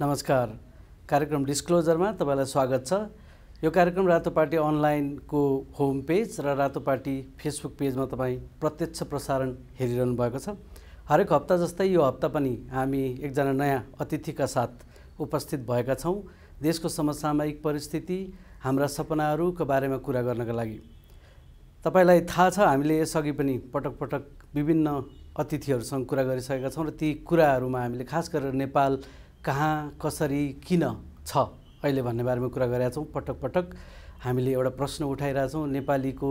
नमस्कार। कार्यक्रम डिस्क्लोजरमा तपाईँलाई स्वागत छ। यो कार्यक्रम रातो पार्टी अनलाइनको होम पेज र रातो पार्टी फेसबुक पेजमा तपाईँ प्रत्यक्ष प्रसारण हेरिरहनु भएको छ। हरेक हप्ता जस्तै यो हप्ता पनि हामी एकजना नयाँ अतिथिका साथ उपस्थित भएका छौँ। देशको समसामयिक परिस्थिति हाम्रा सपनाहरूका बारेमा कुरा गर्नका लागि। तपाईँलाई थाहा छ हामीले यसअघि पनि पटक पटक विभिन्न अतिथिहरूसँग कुरा गरिसकेका छौँ र ती कुराहरूमा हामीले खास गरेर नेपाल कहाँ कसरी किन छ? अहिले भन्ने बारेमा कुरा गरेका छौँ। पटक पटक हामीले एउटा प्रश्न उठाइरहेछौँ नेपालीको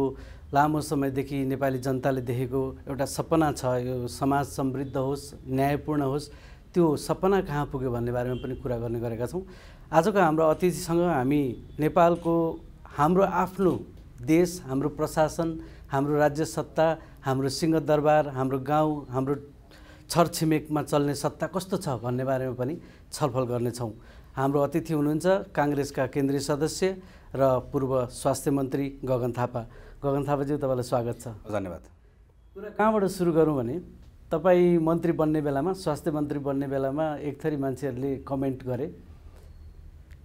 लामो समयदेखि नेपाली जनताले देखेको एउटा सपना छ। यो समाज समृद्ध होस् न्यायपूर्ण होस् त्यो सपना कहाँ पुग्यो भन्ने बारेमा पनि कुरा गर्ने गरेका छौँ। आजको हाम्रो अतिथिसँग हामी नेपालको हाम्रो आफ्नो देश हाम्रो प्रशासन हाम्रो राज्य सत्ता हाम्रो सिंहदरबार हाम्रो गाउँ हाम्रो छरछिमेकमा चल्ने सत्ता कस्तो छ भन्ने बारेमा पनि छलफल गर्नेछौँ। हाम्रो अतिथि हुनुहुन्छ काङ्ग्रेसका केन्द्रीय सदस्य र पूर्व स्वास्थ्य मन्त्री गगन थापा। गगन थापाज्यू तपाईँलाई स्वागत छ। धन्यवाद। कुरा कहाँबाट सुरु गरौँ भने तपाईँ मन्त्री बन्ने बेलामा स्वास्थ्य मन्त्री बन्ने बेलामा एक थरी मान्छेहरूले कमेन्ट गरे।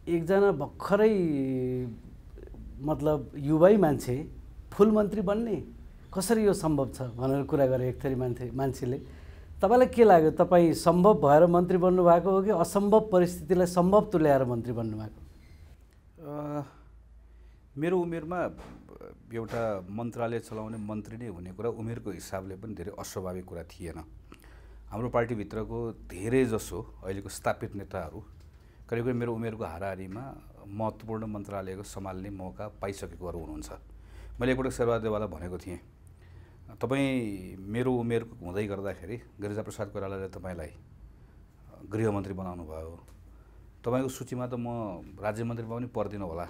एकजना भर्खरै मतलब युवै मान्छे फुल मन्त्री बन्ने कसरी यो सम्भव छ भनेर कुरा गरे एक थरी मान्छे मान्छेले? तपाईँलाई के लाग्यो? तपाईँ सम्भव भएर मन्त्री बन्नुभएको हो कि असम्भव परिस्थितिलाई सम्भव तुल्याएर मन्त्री बन्नुभएको? मेरो उमेरमा एउटा मन्त्रालय चलाउने मन्त्री नै हुने कुरा उमेरको हिसाबले पनि धेरै अस्वाभाविक कुरा थिएन। हाम्रो पार्टीभित्रको धेरै जसो अहिलेको स्थापित नेताहरू करिब करिब मेरो उमेरको हाराहारीमा महत्त्वपूर्ण मन्त्रालयको सम्हाल्ने मौका पाइसकेकोहरू हुनुहुन्छ। मैले एकपटक शेरबहादेवालाई भनेको थिएँ तपाईँ मेरो उमेरको हुँदै गर्दाखेरि गिरिजाप्रसाद कोइरालाले तपाईँलाई गृहमन्त्री बनाउनु भयो। तपाईँको सूचीमा त म राज्य मन्त्रीमा पनि पर्दिनँ होला।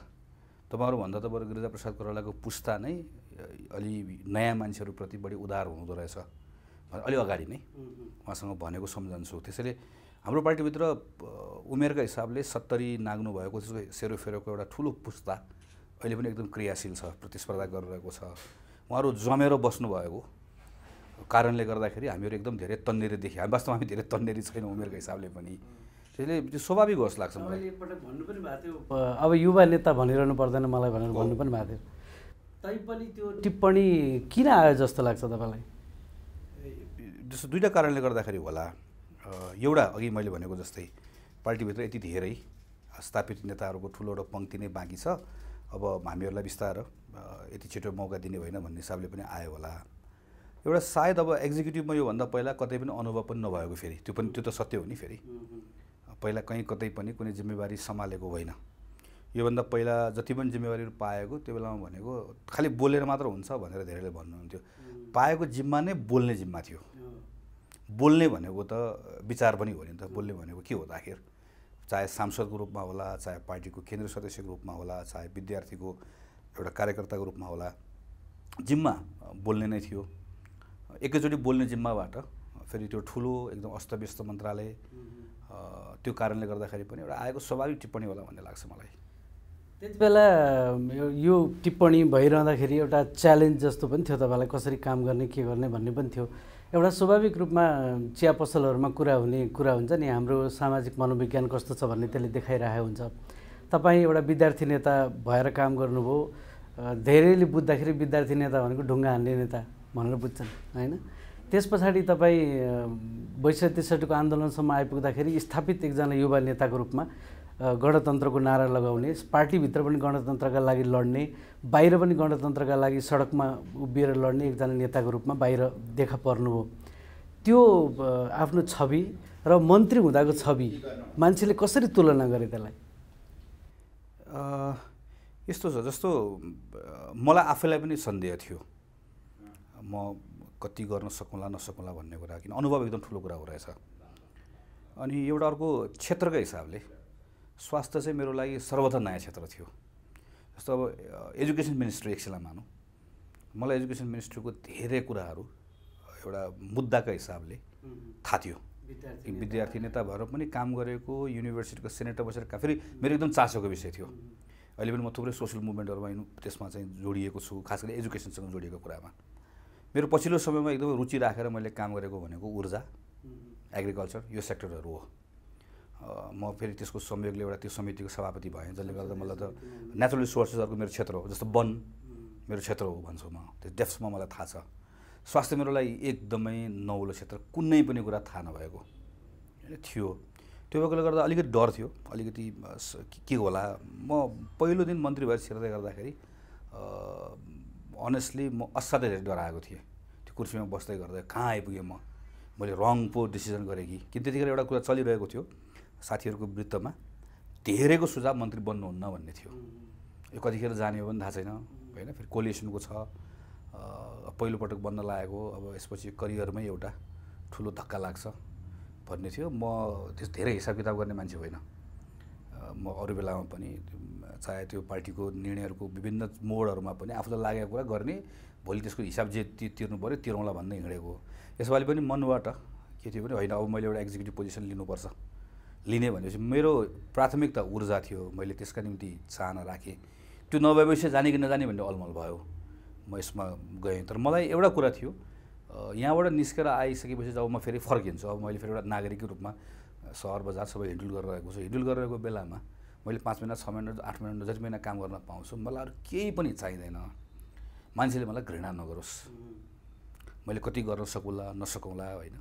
तपाईँहरूभन्दा त बरु गिरिजाप्रसाद कोइरालाको पुस्ता नै अलि नयाँ मान्छेहरूप्रति बढी उदार हुँदो रहेछ। भने अलि अगाडि नै। उहाँसँग भनेको सम्झन्छु। त्यसैले हाम्रो पार्टीभित्र उमेरका हिसाबले सत्तरी नाग्नु भएको त्यसको सेरोफेरोको एउटा ठुलो पुस्ता अहिले पनि एकदम क्रियाशील छ प्रतिस्पर्धा गरिरहेको छ। उहाँहरू जमेर बस्नुभएको कारणले गर्दाखेरि हामीहरू एकदम धेरै तन्नेरी देखियो हामी वास्तवमा हामी धेरै तन्नेरी छैनौँ उमेरको हिसाबले पनि। त्यसले त्यो स्वाभाविक होस् लाग्छ मलाई। एकपटक भन्नु पनि भएको थियो। अब युवा नेता भनिरहनु पर्दैन मलाई भनेर भन्नु पनि भएको थियो। तैपनि त्यो टिप्पणी किन आयो जस्तो लाग्छ तपाईँलाई? जस्तो दुईवटा कारणले गर्दाखेरि होला। एउटा अघि मैले भनेको जस्तै पार्टीभित्र यति धेरै स्थापित नेताहरूको ठुलो एउटा पङ्क्ति नै बाँकी छ। अब हामीहरूलाई बिस्तार। यति छिटो मौका दिने होइन भन्ने हिसाबले पनि आयो होला। एउटा सायद अब एक्जिक्युटिभमा योभन्दा पहिला कतै पनि अनुभव पनि नभएको फेरि। त्यो पनि त्यो त सत्य हो नि फेरि। पहिला कहीँ कतै पनि कुनै जिम्मेवारी सम्हालेको होइन। योभन्दा पहिला जति पनि जिम्मेवारीहरू पाएको त्यो बेलामा भनेको खालि बोलेर मात्र हुन्छ भनेर धेरैले भन्नुहुन्थ्यो। पाएको जिम्मा नै बोल्ने जिम्मा थियो। बोल्ने भनेको त विचार पनि हो नि त। बोल्ने भनेको के हो त आखिर? चाहे सांसदको रूपमा होला चाहे पार्टीको केन्द्रीय सदस्यको रूपमा होला चाहे विद्यार्थीको एउटा कार्यकर्ताको रूपमा होला। जिम्मा बोल्ने नै थियो। एकैचोटि बोल्ने जिम्माबाट फेरि त्यो ठुलो एकदम अस्तव्यस्त मन्त्रालय त्यो कारणले गर्दाखेरि पनि एउटा आएको स्वाभाविक टिप्पणी होला भन्ने लाग्छ मलाई। त्यति बेला यो यो टिप्पणी भइरहँदाखेरि एउटा च्यालेन्ज जस्तो पनि थियो तपाईँलाई कसरी काम गर्ने के गर्ने भन्ने पनि थियो। एउटा स्वाभाविक रूपमा चिया पसलहरूमा कुरा हुने कुरा हुन्छ नि हाम्रो सामाजिक मनोविज्ञान कस्तो छ भन्ने त्यसले देखाइरहेको हुन्छ। तपाईँ एउटा विद्यार्थी नेता भएर काम गर्नुभयो धेरैले बुझ्दाखेरि विद्यार्थी नेता भनेको ढुङ्गा हान्ने नेता भनेर बुझ्छन् होइन? त्यस पछाडि तपाईँ बैसठी त्रिसठीको आन्दोलनसम्म आइपुग्दाखेरि स्थापित एकजना युवा नेताको रूपमा गणतन्त्रको नारा लगाउने पार्टीभित्र पनि गणतन्त्रका लागि लड्ने बाहिर पनि गणतन्त्रका लागि सडकमा उभिएर लड्ने एकजना नेताको रूपमा बाहिर देखा पर्नुभयो। त्यो आफ्नो छवि र मन्त्री हुँदाको छवि मान्छेले कसरी तुलना गरे त्यसलाई? यस्तो छ जस्तो मलाई आफैलाई पनि सन्देह थियो। म कति गर्न सकौँला नसकौँला भन्ने कुरा किन अनुभव एकदम ठुलो कुरा हो रहेछ। अनि एउटा अर्को क्षेत्रको हिसाबले स्वास्थ्य चाहिँ मेरो लागि सर्वथा नयाँ क्षेत्र थियो। जस्तो अब एजुकेसन मिनिस्ट्री एकछिनलाई मानौँ। मलाई एजुकेसन मिनिस्ट्रीको धेरै कुराहरू एउटा मुद्दाका हिसाबले थाहा थियो। विद्यार्थी नेता। भएर पनि काम गरेको युनिभर्सिटीको सेनेटर बसेर का फेरि मेरो एकदम चासोको विषय थियो। अहिले पनि म थुप्रै सोसियल मुभमेन्टहरूमा इनु- त्यसमा चाहिँ जोडिएको छु खास गरी एजुकेसनसँग जोडिएको कुरामा। मेरो पछिल्लो समयमा एकदमै रुचि राखेर मैले काम गरेको भनेको ऊर्जा एग्रिकल्चर यो सेक्टरहरू हो। म फेरि त्यसको संयोगले एउटा त्यो समितिको सभापति भएँ जसले गर्दा मलाई त नेचुरल रिसोर्सेसहरूको मेरो क्षेत्र हो जस्तो वन मेरो क्षेत्र हो भन्छु म। त्यो डेप्थमा मलाई थाहा छ। स्वास्थ्य मेरो लागि एकदमै नौलो क्षेत्र कुनै पनि कुरा थाहा नभएको थियो। त्यो भएकोले गर्दा अलिकति डर थियो अलिकति के- होला? म पहिलो दिन मन्त्री भएर छिर्दै गर्दाखेरि अनेस्टली म असाध्यै धेरै डराएको थिएँ। त्यो कुर्सीमा बस्दै गर्दा कहाँ आइपुगेँ म? मैले रङ पो डिसिजन गरेँ कि? किन त्यतिखेर एउटा कुरा चलिरहेको थियो साथीहरूको वृत्तमा धेरैको सुझाव मन्त्री बन्नुहुन्न भन्ने थियो। यो कतिखेर जाने हो पनि थाहा छैन होइन? फेरि कोलिसनको छ। पहिलोपटक बन्न लागेको अब यसपछि करियरमै एउटा ठुलो धक्का लाग्छ भन्ने थियो। म त्यस धेरै हिसाब किताब गर्ने मान्छे होइन। म अरू बेलामा पनि चाहे त्यो पार्टीको निर्णयहरूको विभिन्न मोडहरूमा पनि आफूलाई लागेको कुरा गर्ने भोलि त्यसको हिसाब जे तिर्नु पऱ्यो तिरौँला भन्दै हिँडेको यसपालि पनि मनबाट के थियो भने होइन अब मैले एउटा एक्जिक्युटिभ पोजिसन लिनुपर्छ। लिने भनेपछि मेरो प्राथमिकता ऊर्जा थियो। मैले त्यसका निम्ति चाहना राखेँ। त्यो नभएपछि जाने कि नजाने भन्ने अलमल भयो। म यसमा गएँ। तर मलाई एउटा कुरा थियो यहाँबाट निस्केर आइसकेपछि जब म फेरि फर्किन्छु अब मैले फेरि एउटा नागरिकको रूपमा सहर बजार सबै हिँडुल गरिरहेको छु। हिँडुल गरिरहेको बेलामा मैले पाँच महिना छ महिना आठ महिना जति महिना काम गर्न पाउँछु। मलाई अरू केही पनि चाहिँदैन। मान्छेले मलाई घृणा नगरोस्। मैले कति गर्न सकुँला नसकौँला होइन?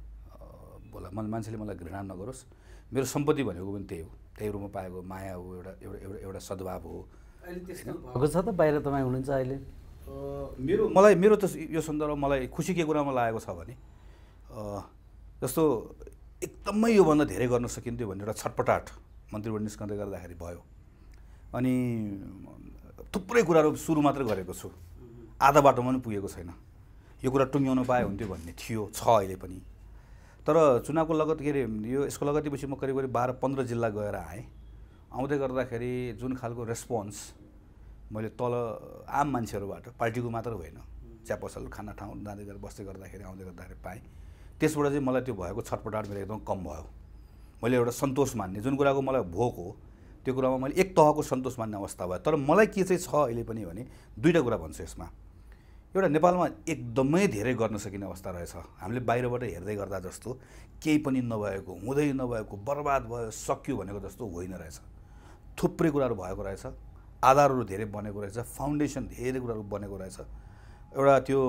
बोला। मन मान्छेले मलाई घृणा नगरोस्। मेरो सम्पत्ति भनेको पनि त्यही हो। त्यही रूपमा पाएको माया हो एउटा एउटा एउटा एउटा सद्भाव हो। भएको छ त बाहिर तपाईँ हुनुहुन्छ अहिले? मेरो मलाई मेरो त यो सन्दर्भमा मलाई खुसी के कुरामा लागेको छ भने जस्तो एकदमै योभन्दा धेरै गर्न सकिन्थ्यो भन्ने एउटा छटपटाट मन्त्रीबाट निस्कँदै गर्दाखेरि भयो। अनि थुप्रै कुराहरू सुरु मात्र गरेको छु। आधा बाटोमा पनि पुगेको छैन। यो कुरा टुङ्ग्याउनु पाए हुन्थ्यो भन्ने थियो छ अहिले पनि। तर चुनावको लगत के अरे यो यसको लगतेपछि म करिब करिब बाह्र पन्ध्र जिल्ला गएर आएँ। आउँदै गर्दाखेरि जुन खालको रेस्पोन्स मैले तल आम मान्छेहरूबाट पार्टीको मात्र होइन चिया पसल खाना ठाउँ जाँदै गरेर बस्दै गर्दाखेरि आउँदै गर्दाखेरि पाएँ। त्यसबाट चाहिँ मलाई त्यो भएको छटपटाट मेरो एकदम कम भयो। मैले एउटा सन्तोष मान्ने जुन कुराको मलाई भोक हो त्यो कुरामा मैले एक तहको सन्तोष मान्ने अवस्था भयो। तर मलाई के चाहिँ छ अहिले पनि भने दुईवटा कुरा भन्छु यसमा। एउटा नेपालमा एकदमै धेरै गर्न सकिने अवस्था रहेछ। हामीले बाहिरबाट हेर्दै गर्दा जस्तो केही पनि नभएको हुँदै नभएको बर्बाद भयो सक्यो भनेको जस्तो होइन रहेछ। थुप्रै कुराहरू भएको रहेछ। आधारहरू धेरै बनेको रहेछ फाउन्डेसन धेरै कुराहरू बनेको रहेछ। एउटा त्यो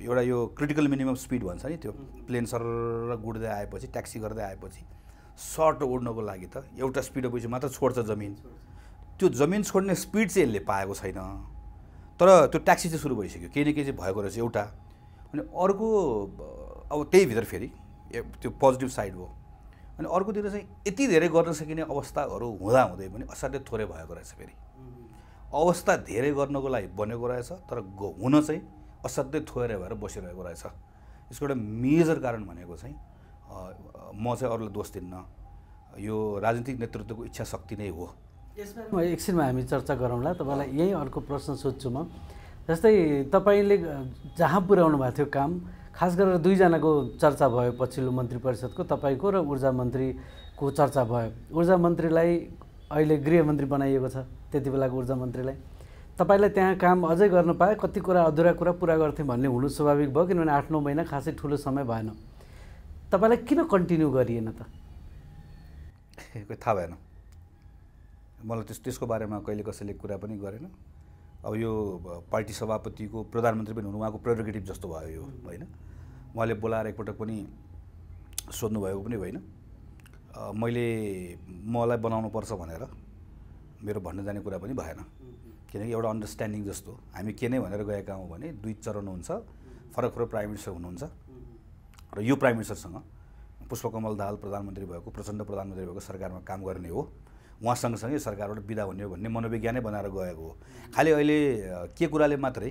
एउटा यो क्रिटिकल मिनिमम स्पिड भन्छ नि त्यो प्लेन सर गुड्दै आएपछि ट्याक्सी गर्दै आएपछि सर्ट उड्नको लागि त एउटा स्पिड पछि मात्र छोड्छ जमिन। त्यो जमिन छोड्ने स्पिड चाहिँ यसले पाएको छैन। तर त्यो ट्याक्सी चाहिँ सुरु भइसक्यो केही न केही चाहिँ भएको रहेछ एउटा। अनि अर्को अब त्यहीभित्र फेरि त्यो पोजिटिभ साइड हो। अनि अर्कोतिर चाहिँ यति धेरै गर्न सकिने अवस्थाहरू हुँदा हुँदै पनि असाध्यै थोरै भएको रहेछ फेरि। अवस्था धेरै गर्नको लागि बनेको रहेछ तर हुन चाहिँ असाध्यै थोरै भएर बसिरहेको रहेछ। यसको एउटा मेजर कारण भनेको चाहिँ म चाहिँ अरूलाई दोष दिन्न यो राजनीतिक नेतृत्वको इच्छा शक्ति नै हो। यसबारेमा एकछिनमा हामी चर्चा गरौँला तपाईँलाई यही अर्को प्रश्न सोध्छु म। जस्तै तपाईँले जहाँ पुर्याउनु भएको थियो काम खास गरेर दुईजनाको चर्चा भयो पछिल्लो मन्त्री परिषदको तपाईँको र ऊर्जा मन्त्रीको चर्चा भयो। ऊर्जा मन्त्रीलाई अहिले गृहमन्त्री बनाइएको छ त्यति बेलाको ऊर्जा मन्त्रीलाई। तपाईँलाई त्यहाँ काम अझै गर्न पाए कति कुरा अधुरा कुरा पुरा गर्थेँ भन्ने हुनु स्वाभाविक भयो किनभने आठ नौ महिना खासै ठुलो समय भएन। तपाईँलाई किन कन्टिन्यू गरिएन त? थाहा भएन। मलाई त्यस त्यसको बारेमा कहिले कसैले कुरा पनि गरेन। अब यो पार्टी सभापतिको प्रधानमन्त्री पनि हुनु उहाँको प्रेरोगेटिभ जस्तो भयो यो होइन? उहाँले बोलाएर एकपटक पनि सोध्नुभएको पनि होइन। मैले मलाई बनाउनु पर्छ भनेर मेरो भन्न जाने कुरा पनि भएन। किनकि एउटा अन्डरस्ट्यान्डिङ जस्तो। हामी के नै भनेर गएका हौँ भने दुई चरण हुन्छ फरक फरक प्राइम मिनिस्टर हुनुहुन्छ। र यो प्राइम मिनिस्टरसँग पुष्पकमल दाहाल प्रधानमन्त्री भएको प्रचण्ड प्रधानमन्त्री भएको सरकारमा काम गर्ने हो। उहाँ सँगसँगै सरकारबाट बिदा हुने हो भन्ने मनोविज्ञानै बनाएर गएको हो। खालि अहिले के कुराले मात्रै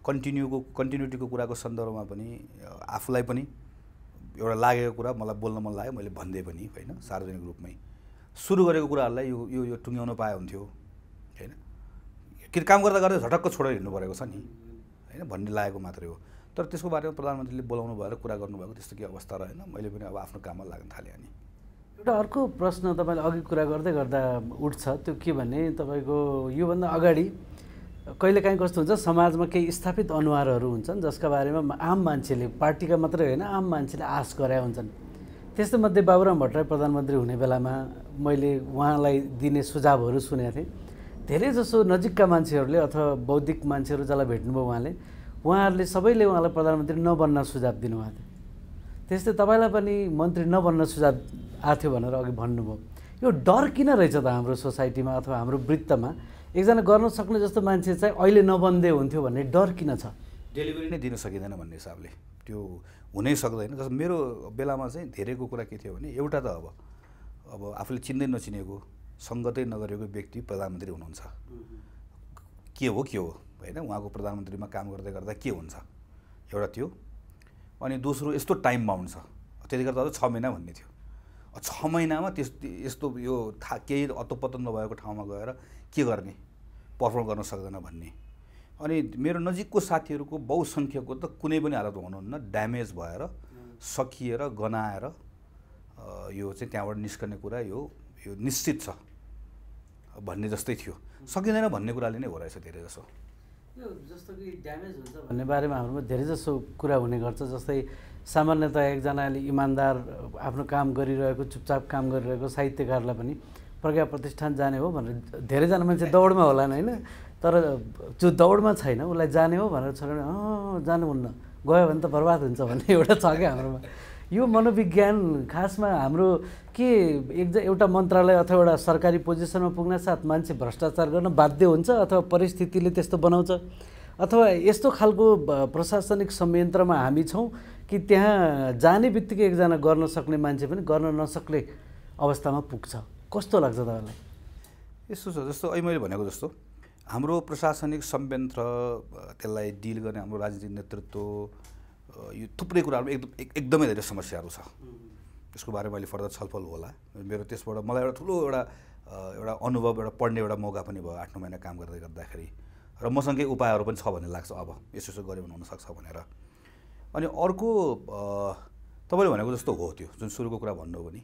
कन्टिन्यूको कन्टिन्युटीको कुराको सन्दर्भमा पनि आफूलाई पनि एउटा लागेको कुरा मलाई बोल्न मन लाग्यो मैले भनिदिएँ पनि होइन सार्वजनिक रूपमै। सुरु गरेको कुराहरूलाई यो यो यो टुङ्ग्याउनु पाए हुन्थ्यो होइन। कि काम गर्दा गर्दा झटक्क छोडेर हिँड्नु परेको छ नि होइन भन्ने लागेको मात्रै हो। तर त्यसको बारेमा प्रधानमन्त्रीले बोलाउनु भएर कुरा गर्नुभएको त्यस्तो के अवस्था रहेन मैले पनि अब आफ्नो काममा लाग्न थालेँ अनि। एउटा अर्को प्रश्न तपाईँले अघि कुरा गर्दै गर्दा उठ्छ त्यो के भने तपाईँको योभन्दा अगाडि कहिलेकाहीँ कस्तो हुन्छ समाजमा केही स्थापित अनुहारहरू हुन्छन् जसका बारेमा आम मान्छेले पार्टीका मात्रै होइन आम मान्छेले आश गरे हुन्छन्। त्यस्तै मध्ये बाबुराम भट्टराई प्रधानमन्त्री हुने बेलामा मैले उहाँलाई दिने सुझावहरू सुनेको थिएँ। धेरै जसो नजिकका मान्छेहरूले अथवा बौद्धिक मान्छेहरू जसलाई भेट्नुभयो उहाँले उहाँहरूले सबैले उहाँलाई प्रधानमन्त्री नबन्न सुझाव दिनुभएको थियो। त्यस्तै तपाईँलाई पनि मन्त्री नबन्न सुझाव आएको भनेर अघि भन्नुभयो। यो डर किन रहेछ त हाम्रो सोसाइटीमा अथवा हाम्रो वृत्तमा? एकजना गर्न सक्ने जस्तो मान्छे चाहिँ अहिले नबन्दै हुन्थ्यो भन्ने डर किन छ? डेलिभरी नै दिन सकिँदैन भन्ने हिसाबले। त्यो हुनै सक्दैन। जस्तो मेरो बेलामा चाहिँ धेरैको कुरा के थियो भने एउटा त अब अब आफूले चिन्दै नचिनेको सङ्गतै नगरेको व्यक्ति प्रधानमन्त्री हुनुहुन्छ। के हो के हो? होइन उहाँको प्रधानमन्त्रीमा काम गर्दै गर्दा के हुन्छ? एउटा त्यो अनि दोस्रो यस्तो टाइम बााउन्ड छ त्यति गर्दा अझ छ महिना भन्ने थियो। छ महिनामा त्यस यस्तो यो था केही अत्तोपत्तो नभएको ठाउँमा गएर के गर्ने? पर्फर्म गर्न सक्दैन भन्ने। अनि मेरो नजिकको साथीहरूको बहुसङ्ख्यको त कुनै पनि हालत हुनुहुन्न। ड्यामेज भएर सकिएर गनाएर यो चाहिँ त्यहाँबाट निस्कने कुरा यो यो निश्चित छ भन्ने जस्तै थियो। सकिँदैन भन्ने कुराले नै हो रहेछ धेरै जसो। यो जस्तो कि ड्यामेज हुन्छ भन्ने बारेमा हाम्रोमा धेरै जसो कुरा हुने गर्छ जस्तै सामान्यतया एकजनाले इमान्दार आफ्नो काम गरिरहेको चुपचाप काम गरिरहेको साहित्यकारलाई पनि प्रज्ञा प्रतिष्ठान जाने हो भनेर धेरैजना मान्छे दौडमा होलान् होइन तर त्यो दौडमा छैन उसलाई जाने हो भनेर छोडेर अँ जानुहुन्न गयो भने त बर्बाद हुन्छ भन्ने एउटा छ क्या हाम्रोमा। यो मनोविज्ञान खासमा हाम्रो के एक एउटा मन्त्रालय अथवा एउटा सरकारी पोजिसनमा पुग्न साथ मान्छे भ्रष्टाचार गर्न बाध्य हुन्छ अथवा परिस्थितिले त्यस्तो बनाउँछ? अथवा यस्तो खालको प्रशासनिक संयन्त्रमा हामी छौँ कि त्यहाँ जाने बित्तिकै एकजना गर्न सक्ने मान्छे पनि गर्न नसक्ने अवस्थामा पुग्छ। कस्तो लाग्छ तपाईँलाई? यस्तो छ जस्तो अहिले मैले भनेको जस्तो हाम्रो प्रशासनिक संयन्त्र त्यसलाई डिल गर्ने हाम्रो राजनीतिक नेतृत्व यो थुप्रै कुराहरू एकदम एकदमै धेरै समस्याहरू छ। त्यसको बारेमा अहिले फर्दर छलफल होला। मेरो त्यसबाट मलाई एउटा ठुलो एउटा एउटा अनुभव एउटा पढ्ने एउटा मौका पनि भयो आठ नौ महिना काम गर्दै गर्दाखेरि। र मसँगै उपायहरू पनि छ भन्ने लाग्छ अब। यसो यसो गऱ्यो भने हुनसक्छ भनेर। अनि अर्को तपाईँले भनेको जस्तो हो त्यो जुन सुरुको कुरा भन्नु भने।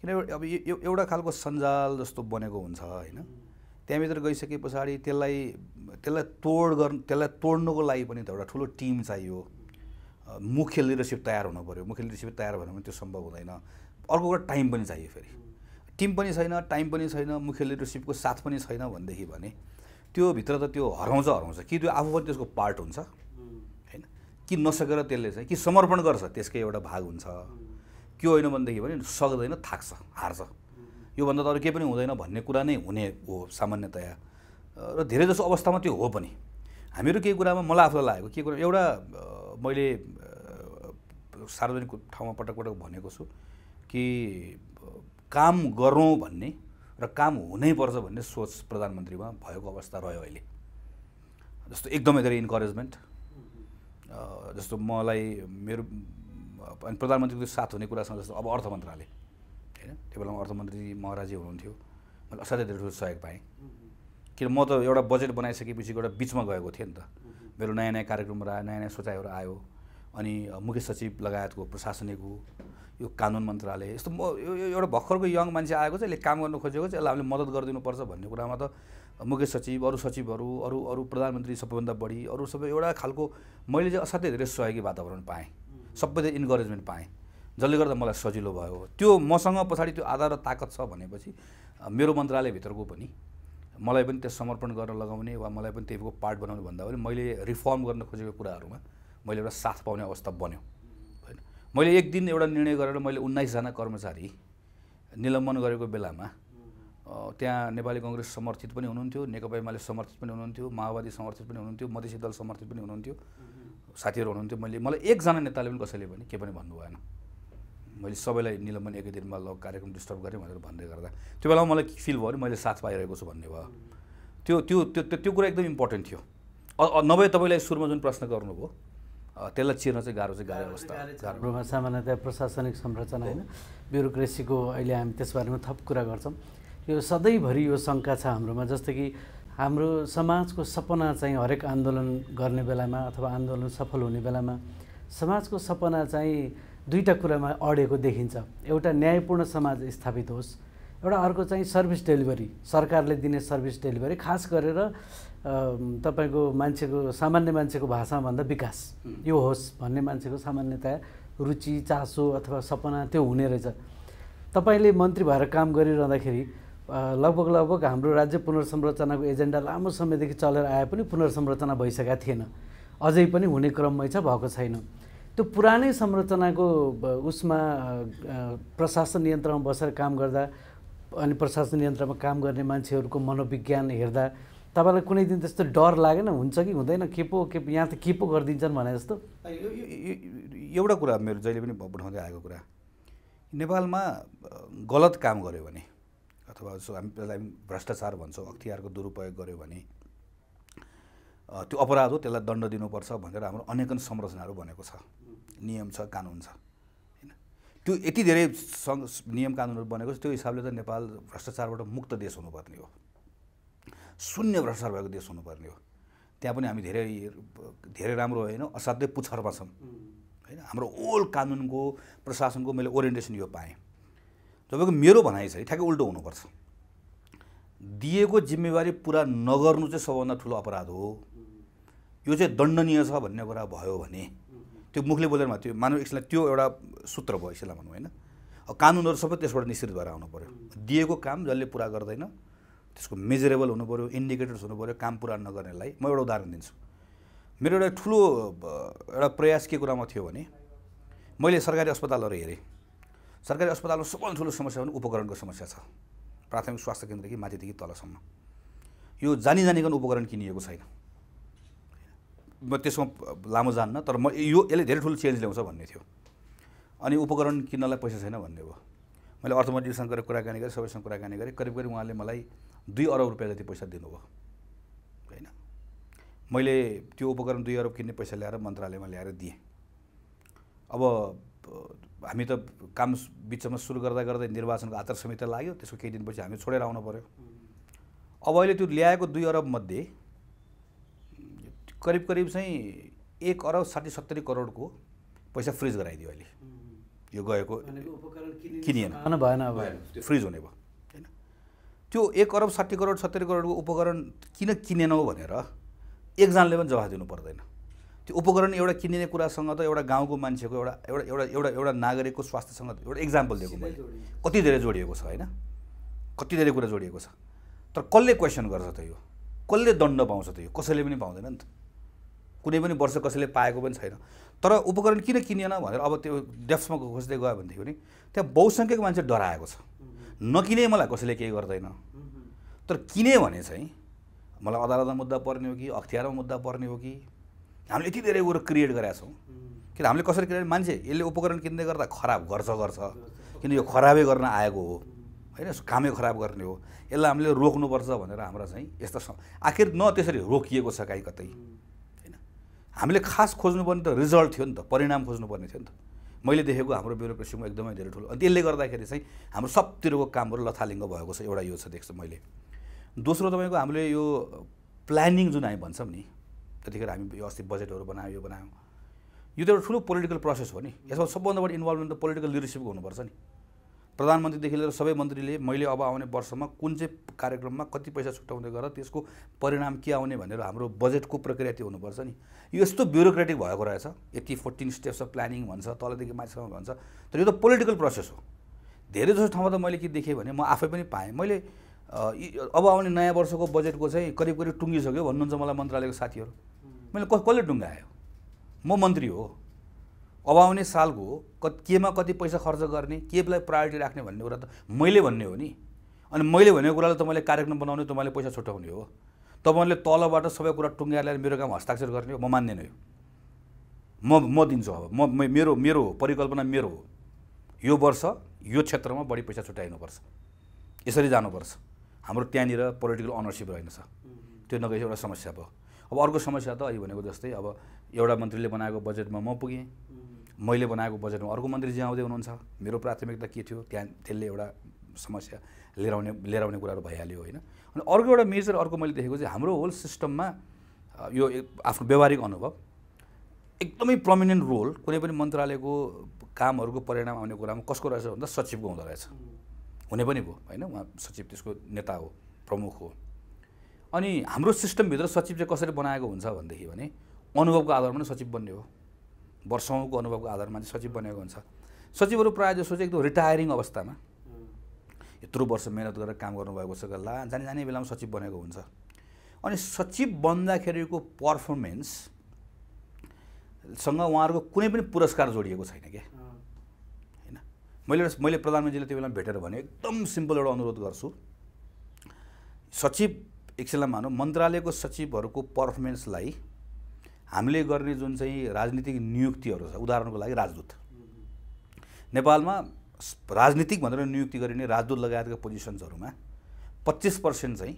किन अब एउटा खालको सञ्जाल जस्तो बनेको हुन्छ होइन? त्यहाँभित्र गइसके पछाडि त्यसलाई त्यसलाई तोड गर्नु त्यसलाई तोड्नुको लागि पनि त एउटा ठुलो टिम चाहियो। मुख्य लिडरसिप तयार हुनु पऱ्यो मुख्य लिडरसिप तयार भएन भने त्यो सम्भव हुँदैन। अर्को कुरा टाइम पनि चाहियो फेरि। टिम पनि छैन टाइम पनि छैन मुख्य लिडरसिपको साथ पनि छैन भनेदेखि भने त्यो भित्र त त्यो हराउँछ हराउँछ। कि त्यो आफू पनि त्यसको पार्ट हुन्छ? कि नसकेर त्यसले चाहिँ कि समर्पण गर्छ त्यसकै एउटा भाग हुन्छ। के होइन भनेदेखि भने सक्दैन थाक्छ हार्छ। योभन्दा त अरू केही पनि हुँदैन भन्ने कुरा नै हुने हो सामान्यतया। र धेरै जसो अवस्थामा त्यो हो पनि। हामीहरू केही कुरामा मलाई आफूलाई लागेको के कुरा एउटा मैले सार्वजनिक ठाउँमा पटक पटक भनेको छु कि काम गरौँ भन्ने र काम हुनैपर्छ भन्ने सोच प्रधानमन्त्रीमा भएको अवस्था रह्यो अहिले। जस्तो एकदमै धेरै इन्करेजमेन्ट जस्तो मलाई मेरो अनि प्रधानमन्त्रीको साथ हुने कुरासँग जस्तो अब अर्थ मन्त्रालय होइन? त्यो बेलामा अर्थमन्त्री महाराजी हुनुहुन्थ्यो। मैले असाध्यै धेरै ठुलो सहयोग पाएँ। किन म त एउटा बजेट बनाइसकेपछि एउटा बिचमा गएको थिएँ नि त। मेरो नयाँ नयाँ कार्यक्रमहरू आयो नयाँ नयाँ सोचाइहरू आयो। अनि मुख्य सचिव लगायतको प्रशासनिक यो कानुन मन्त्रालय यस्तो म यो एउटा भर्खरको यङ मान्छे आएको चाहिँ यसले काम गर्नु खोजेको चाहिँ यसलाई हामीले मद्दत गरिदिनुपर्छ भन्ने कुरामा त मुख्य सचिव अरू सचिवहरू अरू अरू प्रधानमन्त्री सबैभन्दा बढी अरू सबै एउटा खालको मैले चाहिँ असाध्यै धेरै सहयोगी वातावरण पाएँ। सबै इन्करेजमेन्ट पाएँ। जसले गर्दा मलाई सजिलो भयो। त्यो मसँग पछाडि त्यो आधार र ताकत छ भनेपछि मेरो मन्त्रालयभित्रको पनि मलाई पनि त्यस समर्पण गर्न लगाउने वा मलाई पनि त्यहीको पार्ट बनाउने भन्दा पनि मैले रिफर्म गर्न खोजेको कुराहरूमा मैले एउटा साथ पाउने अवस्था बन्यो। होइन। मैले एक दिन एउटा निर्णय गरेर मैले उन्नाइसजना कर्मचारी निलम्बन गरेको बेलामा त्यहाँ नेपाली कङ्ग्रेस समर्थित पनि हुनुहुन्थ्यो नेकपा एमाले समर्थित पनि हुनुहुन्थ्यो माओवादी समर्थित पनि हुनुहुन्थ्यो मधेसी दल समर्थित पनि हुनुहुन्थ्यो साथीहरू हुनुहुन्थ्यो मैले मलाई एकजना नेताले पनि कसैले पनि के पनि भन्नु भएन। मैले सबैलाई निलम्बन एकै दिनमा ल कार्यक्रम डिस्टर्ब गरेँ भनेर भन्दै गर्दा। त्यो बेलामा मलाई फिल भयो मैले साथ पाइरहेको छु भन्ने भयो। त्यो त्यो त्यो त्यो कुरा एकदम इम्पोर्टेन्ट थियो। नभए तपाईँलाई सुरुमा जुन प्रश्न गर्नुभयो त्यसलाई चिर्न चाहिँ गाह्रो चाहिँ गाह्रो अवस्था हाम्रोमा सामान्यतया प्रशासनिक संरचना होइन। ब्युरोक्रेसीको अहिले हामी त्यसबारेमा थप कुरा गर्छौँ। यो सधैँभरि यो शङ्का छ हाम्रोमा जस्तै कि हाम्रो समाजको सपना चाहिँ हरेक आन्दोलन गर्ने बेलामा अथवा आन्दोलन सफल हुने बेलामा समाजको सपना चाहिँ दुईवटा कुरामा अडेको देखिन्छ। एउटा न्यायपूर्ण समाज स्थापित होस् एउटा अर्को चाहिँ सर्भिस डेलिभरी सरकारले दिने सर्भिस डेलिभरी खास गरेर तपाईँको मान्छेको सामान्य मान्छेको भाषामा भन्दा विकास। यो होस् भन्ने मान्छेको सामान्यतया रुचि चासो अथवा सपना त्यो हुने रहेछ। तपाईँले मन्त्री भएर काम गरिरहँदाखेरि लगभग लगभग हाम्रो राज्य पुनर्संरचनाको एजेन्डा लामो समयदेखि चलेर आए पनि पुनर्संरचना भइसकेका थिएन। अझै पनि हुने क्रममै छ भएको छैन। त्यो पुरानै संरचनाको उसमा प्रशासन नियन्त्रणमा बसेर काम गर्दा अनि प्रशासन नियन्त्रणमा काम गर्ने मान्छेहरूको मनोविज्ञान हेर्दा तपाईँलाई कुनै दिन त्यस्तो डर लागेन? हुन्छ कि हुँदैन? के पो के यहाँ त के पो गरिदिन्छन् भने जस्तो? एउटा कुरा मेरो जहिले पनि उठाउँदै आएको कुरा। नेपालमा गलत काम गऱ्यो भने अथवा हामी त्यसलाई भ्रष्टाचार भन्छौँ अख्तियारको दुरुपयोग गऱ्यो भने। त्यो अपराध हो त्यसलाई दण्ड दिनुपर्छ भनेर हाम्रो अनेकन संरचनाहरू बनेको छ। नियम छ कानुन छ होइन? त्यो यति धेरै नियम कानुनहरू बनेको छ त्यो हिसाबले त नेपाल भ्रष्टाचारबाट मुक्त देश हुनुपर्ने हो। शून्य भ्रष्टाचार भएको देश हुनुपर्ने हो। त्यहाँ पनि हामी धेरै धेरै राम्रो होइन असाध्यै पुछरमा छौँ। होइन? हाम्रो ओल्ड कानुनको प्रशासनको मैले ओरिएन्टेसन यो पाएँ। तपाईँको मेरो भनाइ चाहिँ ठ्याक्कै उल्टो हुनुपर्छ। दिएको जिम्मेवारी पुरा नगर्नु चाहिँ सबभन्दा ठुलो अपराध हो। यो चाहिँ दण्डनीय छ भन्ने कुरा भयो भने त्यो मुखले बोलेर त्यो मानव यसलाई त्यो एउटा सूत्र भयो यसलाई भनौँ होइन? कानुनहरू सबै त्यसबाट निश्चित भएर आउनु पऱ्यो दिएको काम जसले पुरा गर्दैन त्यसको मेजरेबल हुनु पऱ्यो इन्डिकेटर्स हुनु पऱ्यो काम पुरा नगर्नेलाई म एउटा उदाहरण दिन्छु। मेरो एउटा ठुलो एउटा प्रयास के कुरामा थियो भने मैले सरकारी अस्पतालहरू हेरेँ। सरकारी अस्पतालमा सबभन्दा ठुलो समस्या भने उपकरणको समस्या छ। प्राथमिक स्वास्थ्य केन्द्रदेखि माथिदेखि तलसम्म। यो जानी जानिकन उपकरण किनिएको छैन। म त्यसमा लामो जान्न तर म यो यसले धेरै ठुलो चेन्ज ल्याउँछ भन्ने थियो। अनि उपकरण किन्नलाई पैसा छैन भन्ने हो मैले अर्थमन्त्रीसँग गएर कुराकानी गरेँ सबैसँग कुराकानी गरेँ। करिब करिब उहाँले मलाई दुई अरब रुपियाँ जति पैसा दिनुभयो। होइन? मैले त्यो उपकरण दुई अरब किन्ने पैसा ल्याएर मन्त्रालयमा ल्याएर दिएँ। अब हामी त काम बिचमा सुरु गर्दा गर्दै निर्वाचनको आचार संहिता लाग्यो त्यसको केही दिनपछि हामी छोडेर आउनु पऱ्यो अब अहिले त्यो ल्याएको दुई अरबमध्ये करिब करिब चाहिँ एक अरब साठी सत्तरी करोडको पैसा फ्रिज गराइदियो अहिले। यो गएको किनिएन। भएन फ्रिज हुने भयो होइन? त्यो एक अरब साठी करोड सत्तरी करोडको उपकरण किन किनेनौ भनेर एकजनाले पनि जवाफ दिनु पर्दैन। त्यो उपकरण एउटा किनिने कुरासँग त एउटा गाउँको मान्छेको एउटा एउटा एउटा एउटा एउटा नागरिकको स्वास्थ्यसँग एउटा इक्जाम्पल दिएको मैले। कति धेरै जोडिएको छ होइन? कति धेरै कुरा जोडिएको छ। तर कसले क्वेसन गर्छ त यो? कसले दण्ड पाउँछ त यो? कसैले पनि पाउँदैन नि त। कुनै पनि वर्ष कसैले पाएको पनि छैन। तर उपकरण किन किनिएन भनेर अब त्यो डेप्समा खोज्दै गयो भनेदेखि पनि त्यहाँ बहुसङ्ख्यक मान्छे डराएको छ। नकिने मलाई कसैले केही गर्दैन। तर किने भने चाहिँ मलाई अदालतमा मुद्दा पर्ने हो कि अख्तियारमा मुद्दा पर्ने हो कि हामीले यति धेरै कुरो क्रिएट गरेका छौँ। किन हामीले कसरी क्रिएट मान्छे यसले उपकरण किन्दै गर्दा खराब गर्छ गर्छ। किन यो खराबै गर्न आएको हो? होइन कामै खराब गर्ने हो। यसलाई हामीले रोक्नुपर्छ भनेर हाम्रो चाहिँ यस्तो आखिर न त्यसरी रोकिएको छ काहीँ कतै। हामीले खास खोज्नुपर्ने त रिजल्ट थियो नि त परिणाम खोज्नुपर्ने थियो नि त। मैले देखेको हाम्रो ब्युरोक्रेसीमा एकदमै धेरै ठुलो। अनि त्यसले गर्दाखेरि चाहिँ हाम्रो सबतिरको कामहरू लथालिङ्ग भएको छ। एउटा यो छ देख्छु मैले। दोस्रो तपाईँको हामीले यो प्लानिङ जुन हामी भन्छौँ नि त्यतिखेर हामी यो अस्ति बजेटहरू बनायौँ यो बनायौँ। यो त एउटा ठुलो पोलिटिकल प्रोसेस हो नि। यसमा सबभन्दा बढी इन्भल्भमेन्ट त पोलिटिकल लिडरसिपको हुनुपर्छ नि। प्रधानमन्त्रीदेखि लिएर सबै मन्त्रीले मैले अब आउने वर्षमा कुन चाहिँ कार्यक्रममा कति पैसा छुट्याउँदै गर त्यसको परिणाम के आउने भनेर हाम्रो बजेटको प्रक्रिया त्यो हुनुपर्छ नि। यो यस्तो ब्युरोक्रेटिक भएको रहेछ। यति फोर्टिन स्टेप्स अफ प्लानिङ भन्छ तलदेखि माथिसम्म भन्छ। तर यो त पोलिटिकल प्रोसेस हो। धेरै जस्तो ठाउँमा त मैले के देखेँ भने म आफै पनि पाएँ। मैले अब आउने नयाँ वर्षको बजेटको चाहिँ करिब करिब टुङ्गिसक्यो भन्नुहुन्छ मलाई मन्त्रालयको साथीहरू। मैले कसले टुङ्गायो म मन्त्री हो। अब आउने सालको कति केमा कति पैसा खर्च गर्ने केलाई प्रायोरिटी राख्ने भन्ने कुरा त मैले भन्ने हो नि। अनि मैले भनेको कुरालाई तपाईँले कार्यक्रम बनाउने तपाईँले पैसा छुट्याउने हो। तपाईँले तलबाट सबै कुरा टुङ्गाएर ल्याएर मेरो काम हस्ताक्षर गर्ने हो म मान्दैन यो म म दिन्छु अब। म मेरो मेरो परिकल्पना मेरो हो। यो वर्ष यो क्षेत्रमा बढी पैसा छुट्याइनुपर्छ। यसरी जानुपर्छ। हाम्रो त्यहाँनिर पोलिटिकल अनरसिप रहेन छ त्यो नगए एउटा समस्या भयो। अब अर्को समस्या त अहिले भनेको जस्तै अब एउटा मन्त्रीले बनाएको बजेटमा म पुगेँ। मैले बनाएको बजेटमा अर्को मन्त्रीजी आउँदै हुनुहुन्छ। मेरो प्राथमिकता के थियो? त्यहाँ त्यसले एउटा समस्या लिएर आउने लिएर आउने कुराहरू भइहाल्यो होइन। अनि अर्को एउटा मेजर अर्को मैले देखेको चाहिँ हाम्रो होल सिस्टममा यो आफ्नो व्यवहारिक अनुभव एकदमै प्रमिनेन्ट रोल कुनै पनि मन्त्रालयको कामहरूको परिणाम आउने कुरामा कसको रहेछ भन्दा सचिवको हुँदो रहेछ। हुने पनि भयो होइन? उहाँ सचिव त्यसको नेता हो प्रमुख हो। अनि हाम्रो सिस्टमभित्र सचिव चाहिँ कसरी बनाएको हुन्छ भनेदेखि भने अनुभवको आधारमा सचिव बन्ने हो। वर्षौँको अनुभवको आधारमा चाहिँ सचिव बनेको हुन्छ। सचिवहरू प्रायः जसो चाहिँ एकदम रिटायरिङ अवस्थामा। यत्रो वर्ष मेहनत गरेर काम गर्नुभएको छ ला जाने जाने बेलामा सचिव बनेको हुन्छ। अनि सचिव बन्दाखेरिको पर्फर्मेन्ससँग उहाँहरूको कुनै पनि पुरस्कार जोडिएको छैन क्या होइन। मैले मैले प्रधानमन्त्रीले त्यो बेलामा भेटेर भने एकदम सिम्पल एउटा अनुरोध गर्छु। सचिव एकछिनलाई मानौँ मन्त्रालयको सचिवहरूको पर्फर्मेन्सलाई हामीले गर्ने जुन चाहिँ राजनीतिक नियुक्तिहरू छ उदाहरणको लागि राजदूत। नेपालमा राजनीतिक भनेर नियुक्ति गरिने राजदूत लगायतका पोजिसन्सहरूमा पच्चिस पर्सेन्ट चाहिँ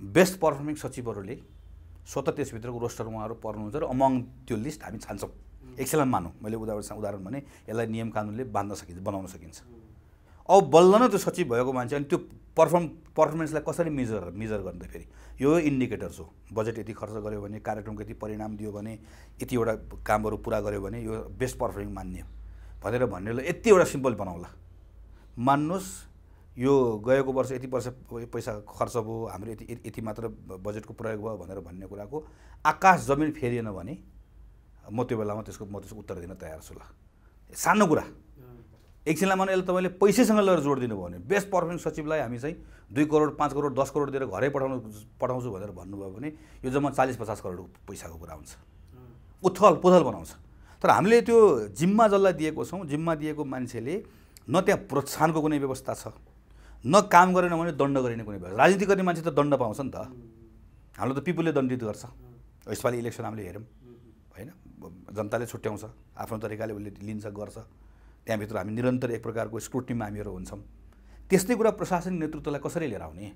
बेस्ट पर्फर्मिङ सचिवहरूले स्वत त्यसभित्रको रोस्टर उहाँहरू पर्नुहुन्छ र अमङ त्यो लिस्ट हामी छान्छौँ। एकछिनलाई मानौँ मैले उदाहरण उदाहरण भने यसलाई नियम कानुनले बाँध्न सकिन्छ बनाउन सकिन्छ। अब बल्ल न त्यो सचिव भएको मान्छे अनि त्यो पर्फर्म पर्फर्मेन्सलाई कसरी मेजर मेजर गर्ने फेरि यो इन्डिकेटर्स हो। बजेट यति खर्च गऱ्यो भने कार्यक्रमको यति परिणाम दियो भने यतिवटा कामहरू पुरा गऱ्यो भने यो बेस्ट पर्फर्मिङ मान्ने भनेर भन्नेलाई यति सिम्पल बनाउला। मान्नुहोस् यो गएको वर्ष यति वर्ष पैसा खर्च भयो हाम्रो यति यति मात्र बजेटको प्रयोग भयो भनेर भन्ने कुराको आकाश जमिन फेरिएन भने म त्यो बेलामा त्यसको म त्यसको उत्तर दिन तयार छु ल। सानो कुरा। एकछिनलाई माने यसले तपाईँले पैसैसँग लगेर जोड दिनुभयो भने बेस्ट पर्फर्मेन्स सचिवलाई हामी चाहिँ दुई करोड पाँच करोड दस करोड दिएर घरै पठाउनु पठाउँछु भनेर भन्नुभयो भने यो जम्मा चालिस पचास करोड पैसाको कुरा हुन्छ। उथल पुथल बनाउँछ। तर हामीले त्यो जिम्मा जसलाई दिएको छौँ जिम्मा दिएको मान्छेले न त्यहाँ प्रोत्साहनको कुनै व्यवस्था छ न काम गरेन भने दण्ड गरिने कुनै व्यवस्था राजनीति गर्ने मान्छे त दण्ड पाउँछ नि त। हाम्रो त पिपुलले दण्डित गर्छ। यसपालि इलेक्सन हामीले हेऱ्यौँ होइन? जनताले छुट्याउँछ आफ्नो तरिकाले उसले लिन्छ गर्छ। त्यहाँभित्र हामी निरन्तर एक प्रकारको स्क्रुटिनीमा हामीहरू हुन्छौँ। त्यस्तै कुरा प्रशासनिक नेतृत्वलाई कसरी लिएर आउने?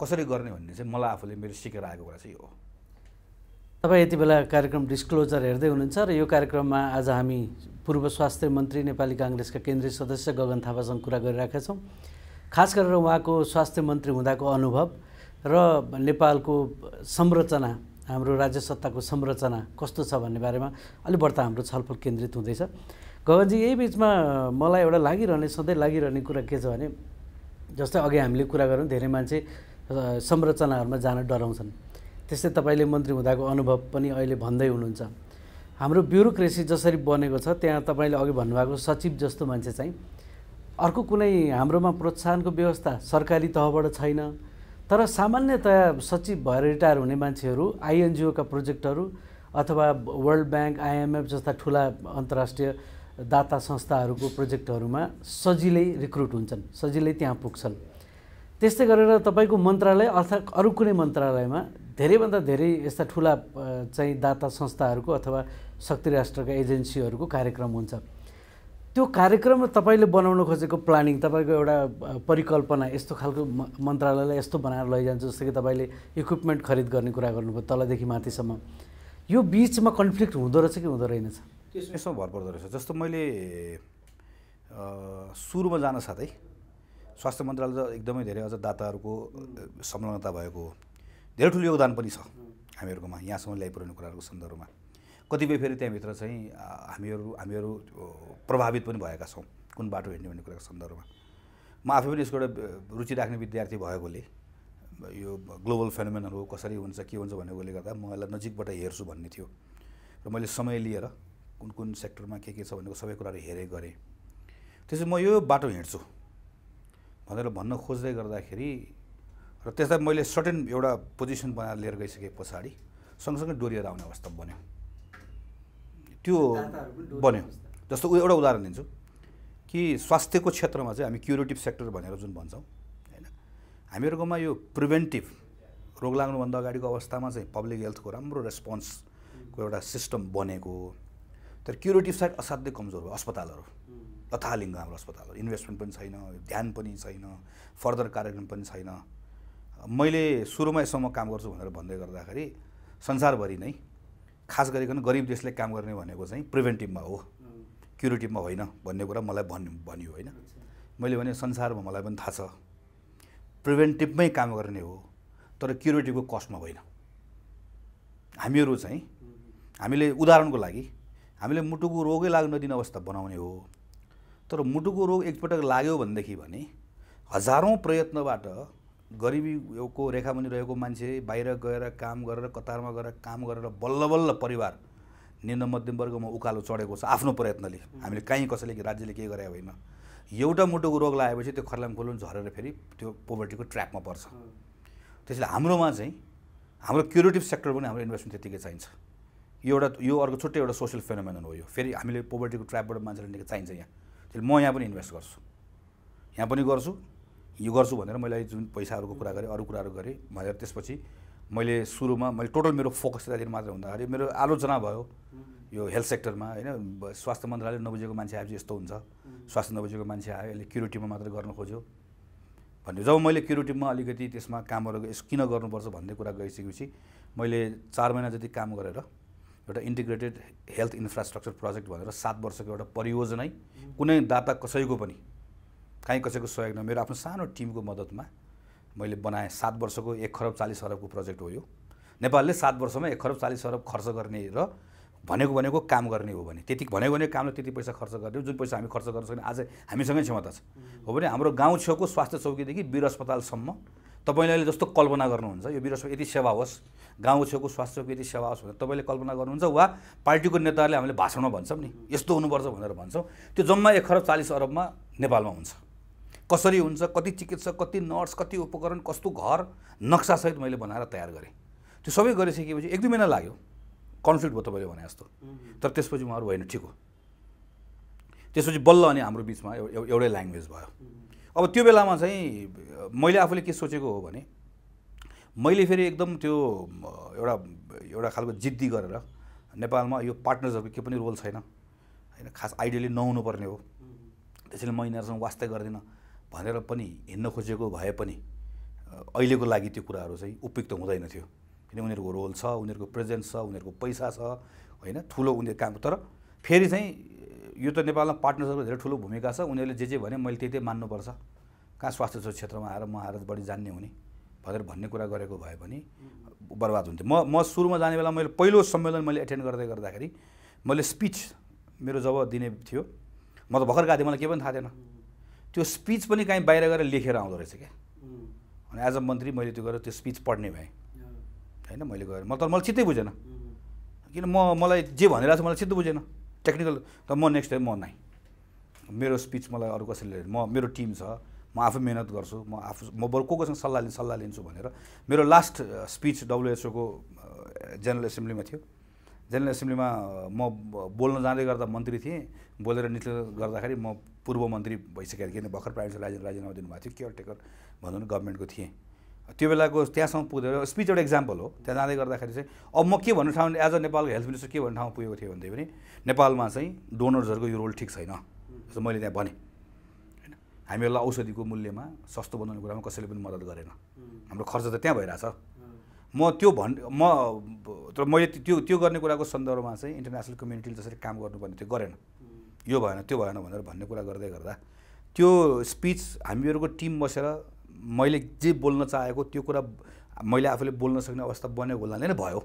कसरी गर्ने भन्ने चाहिँ मलाई आफूले मेरो सिकेर आएको कुरा चाहिँ हो। तपाईँ यति बेला कार्यक्रम डिस्क्लोजर हेर्दै हुनुहुन्छ र यो कार्यक्रममा आज हामी पूर्व स्वास्थ्य मन्त्री नेपाली काङ्ग्रेसका केन्द्रीय सदस्य गगन थापासँग कुरा गरिरहेका छौँ। खास गरेर उहाँको स्वास्थ्य मन्त्री हुँदाको अनुभव र नेपालको संरचना हाम्रो राज्य सत्ताको संरचना कस्तो छ भन्ने बारेमा अलिक बढ्ता हाम्रो छलफल केन्द्रित हुँदैछ। गगनजी यही बिचमा मलाई एउटा लागिरहने सधैँ लागिरहने कुरा के छ भने जस्तै अघि हामीले कुरा गऱ्यौँ धेरै मान्छे संरचनाहरूमा जान डराउँछन्। त्यस्तै तपाईँले मन्त्री हुँदाको अनुभव पनि अहिले भन्दै हुनुहुन्छ। हाम्रो ब्युरोक्रेसी जसरी बनेको छ त्यहाँ तपाईँले अघि भन्नुभएको सचिव जस्तो मान्छे चाहिँ अर्को कुनै हाम्रोमा प्रोत्साहनको व्यवस्था सरकारी तहबाट छैन। तर सामान्यतया सचिव भएर रिटायर हुने मान्छेहरू आइएनजिओका प्रोजेक्टहरू अथवा वर्ल्ड ब्याङ्क आइएमएफ जस्ता ठुला अन्तर्राष्ट्रिय दाता संस्थाहरूको प्रोजेक्टहरूमा सजिलै रिक्रुट हुन्छन् सजिलै त्यहाँ पुग्छन्। त्यस्तै गरेर तपाईँको मन्त्रालय अर्थात् अरू कुनै मन्त्रालयमा धेरैभन्दा धेरै यस्ता ठुला चाहिँ दाता संस्थाहरूको अथवा शक्ति राष्ट्रका एजेन्सीहरूको कार्यक्रम हुन्छ। त्यो कार्यक्रम तपाईँले बनाउन खोजेको प्लानिङ तपाईँको एउटा परिकल्पना यस्तो खालको मन्त्रालयलाई यस्तो बनाएर लैजान्छ जस्तो कि तपाईँले इक्विपमेन्ट खरिद गर्ने कुरा गर्नुभयो तलदेखि माथिसम्म। यो बिचमा कन्फ्लिक्ट हुँदो रहेछ कि हुँदो रहेनछ? त्यसमा यसो भर पर्दो रहेछ। जस्तो मैले सुरुमा जान साथै स्वास्थ्य मन्त्रालय त एकदमै धेरै अझ दाताहरूको संलग्नता भएको धेरै ठुलो योगदान पनि छ हामीहरूकोमा यहाँसम्म ल्याइपुऱ्याउने कुराहरूको सन्दर्भमा। कतिपय फेरि त्यहाँभित्र चाहिँ हामीहरू हामीहरू प्रभावित पनि भएका छौँ कुन बाटो हिँड्ने भन्ने कुराको सन्दर्भमा। म आफै पनि यसको एउटा रुचि राख्ने विद्यार्थी भएकोले यो ग्लोबल फेनोमेनहरू कसरी हुन्छ के हुन्छ भन्नेकोले गर्दा म यसलाई नजिकबाट हेर्छु भन्ने थियो। र मैले समय लिएर कुन कुन सेक्टरमा के के छ भनेको सबै कुराहरू हेरेँ गरेँ। त्यसपछि म यो बाटो हिँड्छु। भनेर भन्न खोज्दै गर्दाखेरि र त्यसलाई मैले सर्टेन एउटा पोजिसन बनाएर लिएर गइसके पछाडि सँगसँगै डोरिएर आउने अवस्था बन्यो। त्यो बन्यो। जस्तो एउटा उदाहरण दिन्छु कि स्वास्थ्यको क्षेत्रमा चाहिँ हामी क्युरेटिभ सेक्टर भनेर जुन भन्छौँ होइन? हामीहरूकोमा यो प्रिभेन्टिभ रोग लाग्नुभन्दा अगाडिको अवस्थामा चाहिँ पब्लिक हेल्थको राम्रो रेस्पोन्सको एउटा सिस्टम बनेको तर क्युरेटिभ साइड असाध्यै कमजोर भयो अस्पतालहरू। लथालिङ्ग हाम्रो अस्पतालहरू। इन्भेस्टमेन्ट पनि छैन ध्यान पनि छैन फर्दर कार्यक्रम पनि छैन। मैले सुरुमा यसम्म काम गर्छु भनेर भन्दै गर्दाखेरि संसारभरि नै खास गरिकन गरिब देशले काम गर्ने भनेको चाहिँ प्रिभेन्टिभमा हो। क्युरेटिभमा होइन भन्ने कुरा मलाई भन्यो भनियो होइन। मैले भने संसारमा मलाई पनि थाहा छ। प्रिभेन्टिभमै काम गर्ने हो तर क्युरेटिभको कस्टमा होइन। हामीहरू चाहिँ हामीले उदाहरणको लागि हामीले मुटुको रोगै लाग्न नदिने अवस्था बनाउने हो। तर मुटुको रोग एकपटक लाग्यो भनेदेखि भने हजारौँ प्रयत्नबाट गरिबीको रेखामुनि रहेको मान्छे बाहिर गएर काम गरेर कतारमा गएर काम गरेर बल्ल बल्ल परिवार निम्न मध्यम वर्गमा उकालो चढेको छ आफ्नो प्रयत्नले। हामीले कहीँ कसैले राज्यले केही गरे होइन। एउटा मुटुको रोग लगाएपछि त्यो खर्लाङ खोल्नु झरेर फेरि त्यो पोभर्टीको ट्र्याकमा पर्छ। त्यसैले हाम्रोमा चाहिँ हाम्रो क्युरेटिभ सेक्टर पनि हाम्रो इन्भेस्टमेन्ट त्यतिकै चाहिन्छ। यो एउटा यो अर्को छुट्टै एउटा सोसियल फेनोमेनन हो यो। फेरि हामीले पोभर्टीको ट्र्यापबाट मान्छेलाई निकै चाहिन्छ यहाँ। त्यसले म यहाँ पनि इन्भेस्ट गर्छु। यहाँ पनि गर्छु। यो गर्छु भनेर मैले जुन पैसाहरूको कुरा गरेँ अरू कुराहरू गरेँ भनेर त्यसपछि मैले सुरुमा मैले टोटल मेरो फोकस त्यतातिर मात्र हुँदाखेरि मेरो आलोचना भयो यो हेल्थ सेक्टरमा होइन? स्वास्थ्य मन्त्रालय नबुझेको मान्छे आएपछि यस्तो हुन्छ। स्वास्थ्य नबुझेको मान्छे आयो यसले क्युरेटिभमा मात्र गर्न खोज्यो। भन्यो जब मैले क्युरेटिभमा अलिकति त्यसमा कामहरू यस किन गर्नुपर्छ भन्ने कुरा गइसकेपछि मैले चार महिना जति काम गरेर एउटा इन्टिग्रेटेड हेल्थ इन्फ्रास्ट्रक्चर प्रोजेक्ट भनेर सात वर्षको एउटा परियोजनै कुनै दाता कसैको पनि काहीँ कसैको सहयोग न मेरो आफ्नो सानो टिमको मद्दतमा मैले बनाएँ। सात वर्षको एक खरब चालिस अरबको प्रोजेक्ट हो यो। नेपालले सात वर्षमा एक खरब चालिस अरब खर्च गर्ने र भनेको भनेको काम गर्ने हो भने। त्यति भनेको भनेको कामले त्यति पैसा खर्च गर्ने जुन पैसा हामी खर्च गर्न सक्ने आज हामीसँगै क्षमता छ। हो भने हाम्रो गाउँ छेउको स्वास्थ्य चौकीदेखि वीर अस्पतालसम्म तपाईँले अहिले जस्तो कल्पना गर्नुहुन्छ यो अस्पताल यति सेवा होस् गाउँ छेउको स्वास्थ्य चौकी यति सेवा होस् भनेर तपाईँले कल्पना गर्नुहुन्छ वा पार्टीको नेताहरूले हामीले भाषणमा भन्छौँ नि यस्तो हुनुपर्छ भनेर भन्छौँ त्यो जम्मा एक खरब चालिस अरबमा नेपालमा हुन्छ। कसरी हुन्छ कति चिकित्सक कति नर्स कति उपकरण कस्तो घर नक्सासहित मैले बनाएर तयार गरेँ। त्यो सबै गरिसकेपछि एक दुई महिना लाग्यो कन्फ्लिक्ट भयो तपाईँले भने जस्तो। तर त्यसपछि उहाँहरू होइन ठिक हो। त्यसपछि बल्ल अनि हाम्रो बिचमा एउटै ल्याङ्ग्वेज भयो। अब त्यो बेलामा चाहिँ मैले आफूले के सोचेको हो भने मैले फेरि एकदम त्यो एउटा एउटा खालको जिद्दी गरेर नेपालमा यो पार्टनर्सहरूको के पनि रोल छैन होइन खास आइडियली नहुनुपर्ने हो। त्यसैले म यिनीहरूसँग वास्तै गर्दिनँ भनेर पनि हिँड्न खोजेको भए पनि अहिलेको लागि त्यो कुराहरू चाहिँ उपयुक्त हुँदैन थियो। किन उनीहरूको रोल छ उनीहरूको प्रेजेन्स छ उनीहरूको पैसा छ होइन ठुलो उनीहरू काम। तर फेरि चाहिँ यो त नेपालमा पार्टनर्सहरूको धेरै ठुलो भूमिका छ। उनीहरूले जे जे भने मैले त्यही त्यही मान्नुपर्छ। कहाँ स्वास्थ्य क्षेत्रमा आएर म आएर बढी जान्ने हुने भनेर भन्ने कुरा गरेको भए पनि बर्बाद हुन्थ्यो। म म सुरुमा जाने बेला मैले पहिलो सम्मेलन मैले एटेन्ड गर्दै गर्दाखेरि मैले स्पिच मेरो जब दिने थियो म त भर्खर गएको थिएँ मलाई केही पनि थाहा थिएन। त्यो स्पिच पनि काहीँ बाहिर गएर लेखेर आउँदो रहेछ क्या। अनि एज अ मन्त्री मैले त्यो गरेर त्यो स्पिच पढ्ने भएँ। होइन मैले गएर। म तर मलाई चित्तै बुझेन। किन म मलाई जे भनिरहेको छ मलाई चित्त बुझेन। टेक्निकल त म नेक्स्ट टाइम म नै। मेरो स्पिच मलाई अरू कसैले म मेरो टिम छ। म आफै मिहिनेत गर्छु। म आफू म बरु को कोसँग सल्लाह लिन् सल्लाह लिन्छु भनेर मेरो लास्ट स्पिच डब्लुएचओको जेनरल एसेम्ब्लीमा थियो। जेनरल एसेम्ब्लीमा म बोल्न जाँदै गर्दा मन्त्री थिएँ। बोलेर निस्केर गर्दाखेरि म पूर्व मन्त्री भइसकेको थिएँ। किन भर्खर प्राइभेट राजीनामा दिनुभएको थियो। केयर टेकर भनौँ गभर्मेन्टको थिएँ। त्यो बेलाको त्यहाँसम्म पुगेर स्पिच एउटा इक्जाम्पल हो। त्यहाँ जाँदै गर्दाखेरि चाहिँ अब म के भन्ने ठाउँ एज अ नेपालको हेल्थ मिनिस्टर के भन्ने ठाउँमा पुगेको थिएँ भन्दै पनि नेपालमा चाहिँ डोनर्सहरूको यो रोल ठिक छैन। जस्तो मैले त्यहाँ भनेँ। होइन? हामीहरूलाई औषधिको मूल्यमा सस्तो बनाउने कुरामा कसैले पनि मद्दत गरेन। हाम्रो खर्च त त्यहाँ भइरहेछ। म त्यो भन् म तर मैले त्यो त्यो गर्ने कुराको सन्दर्भमा चाहिँ इन्टरनेसनल कम्युनिटीले जसरी काम गर्नुपर्ने त्यो गरेन। यो भएन त्यो भएन भनेर भन्ने कुरा गर्दै गर्दा त्यो स्पिच हामीहरूको टिम बसेर मैले जे बोल्न चाहेको त्यो कुरा मैले आफूले बोल्न सक्ने अवस्था बनेको हुनाले नै भयो।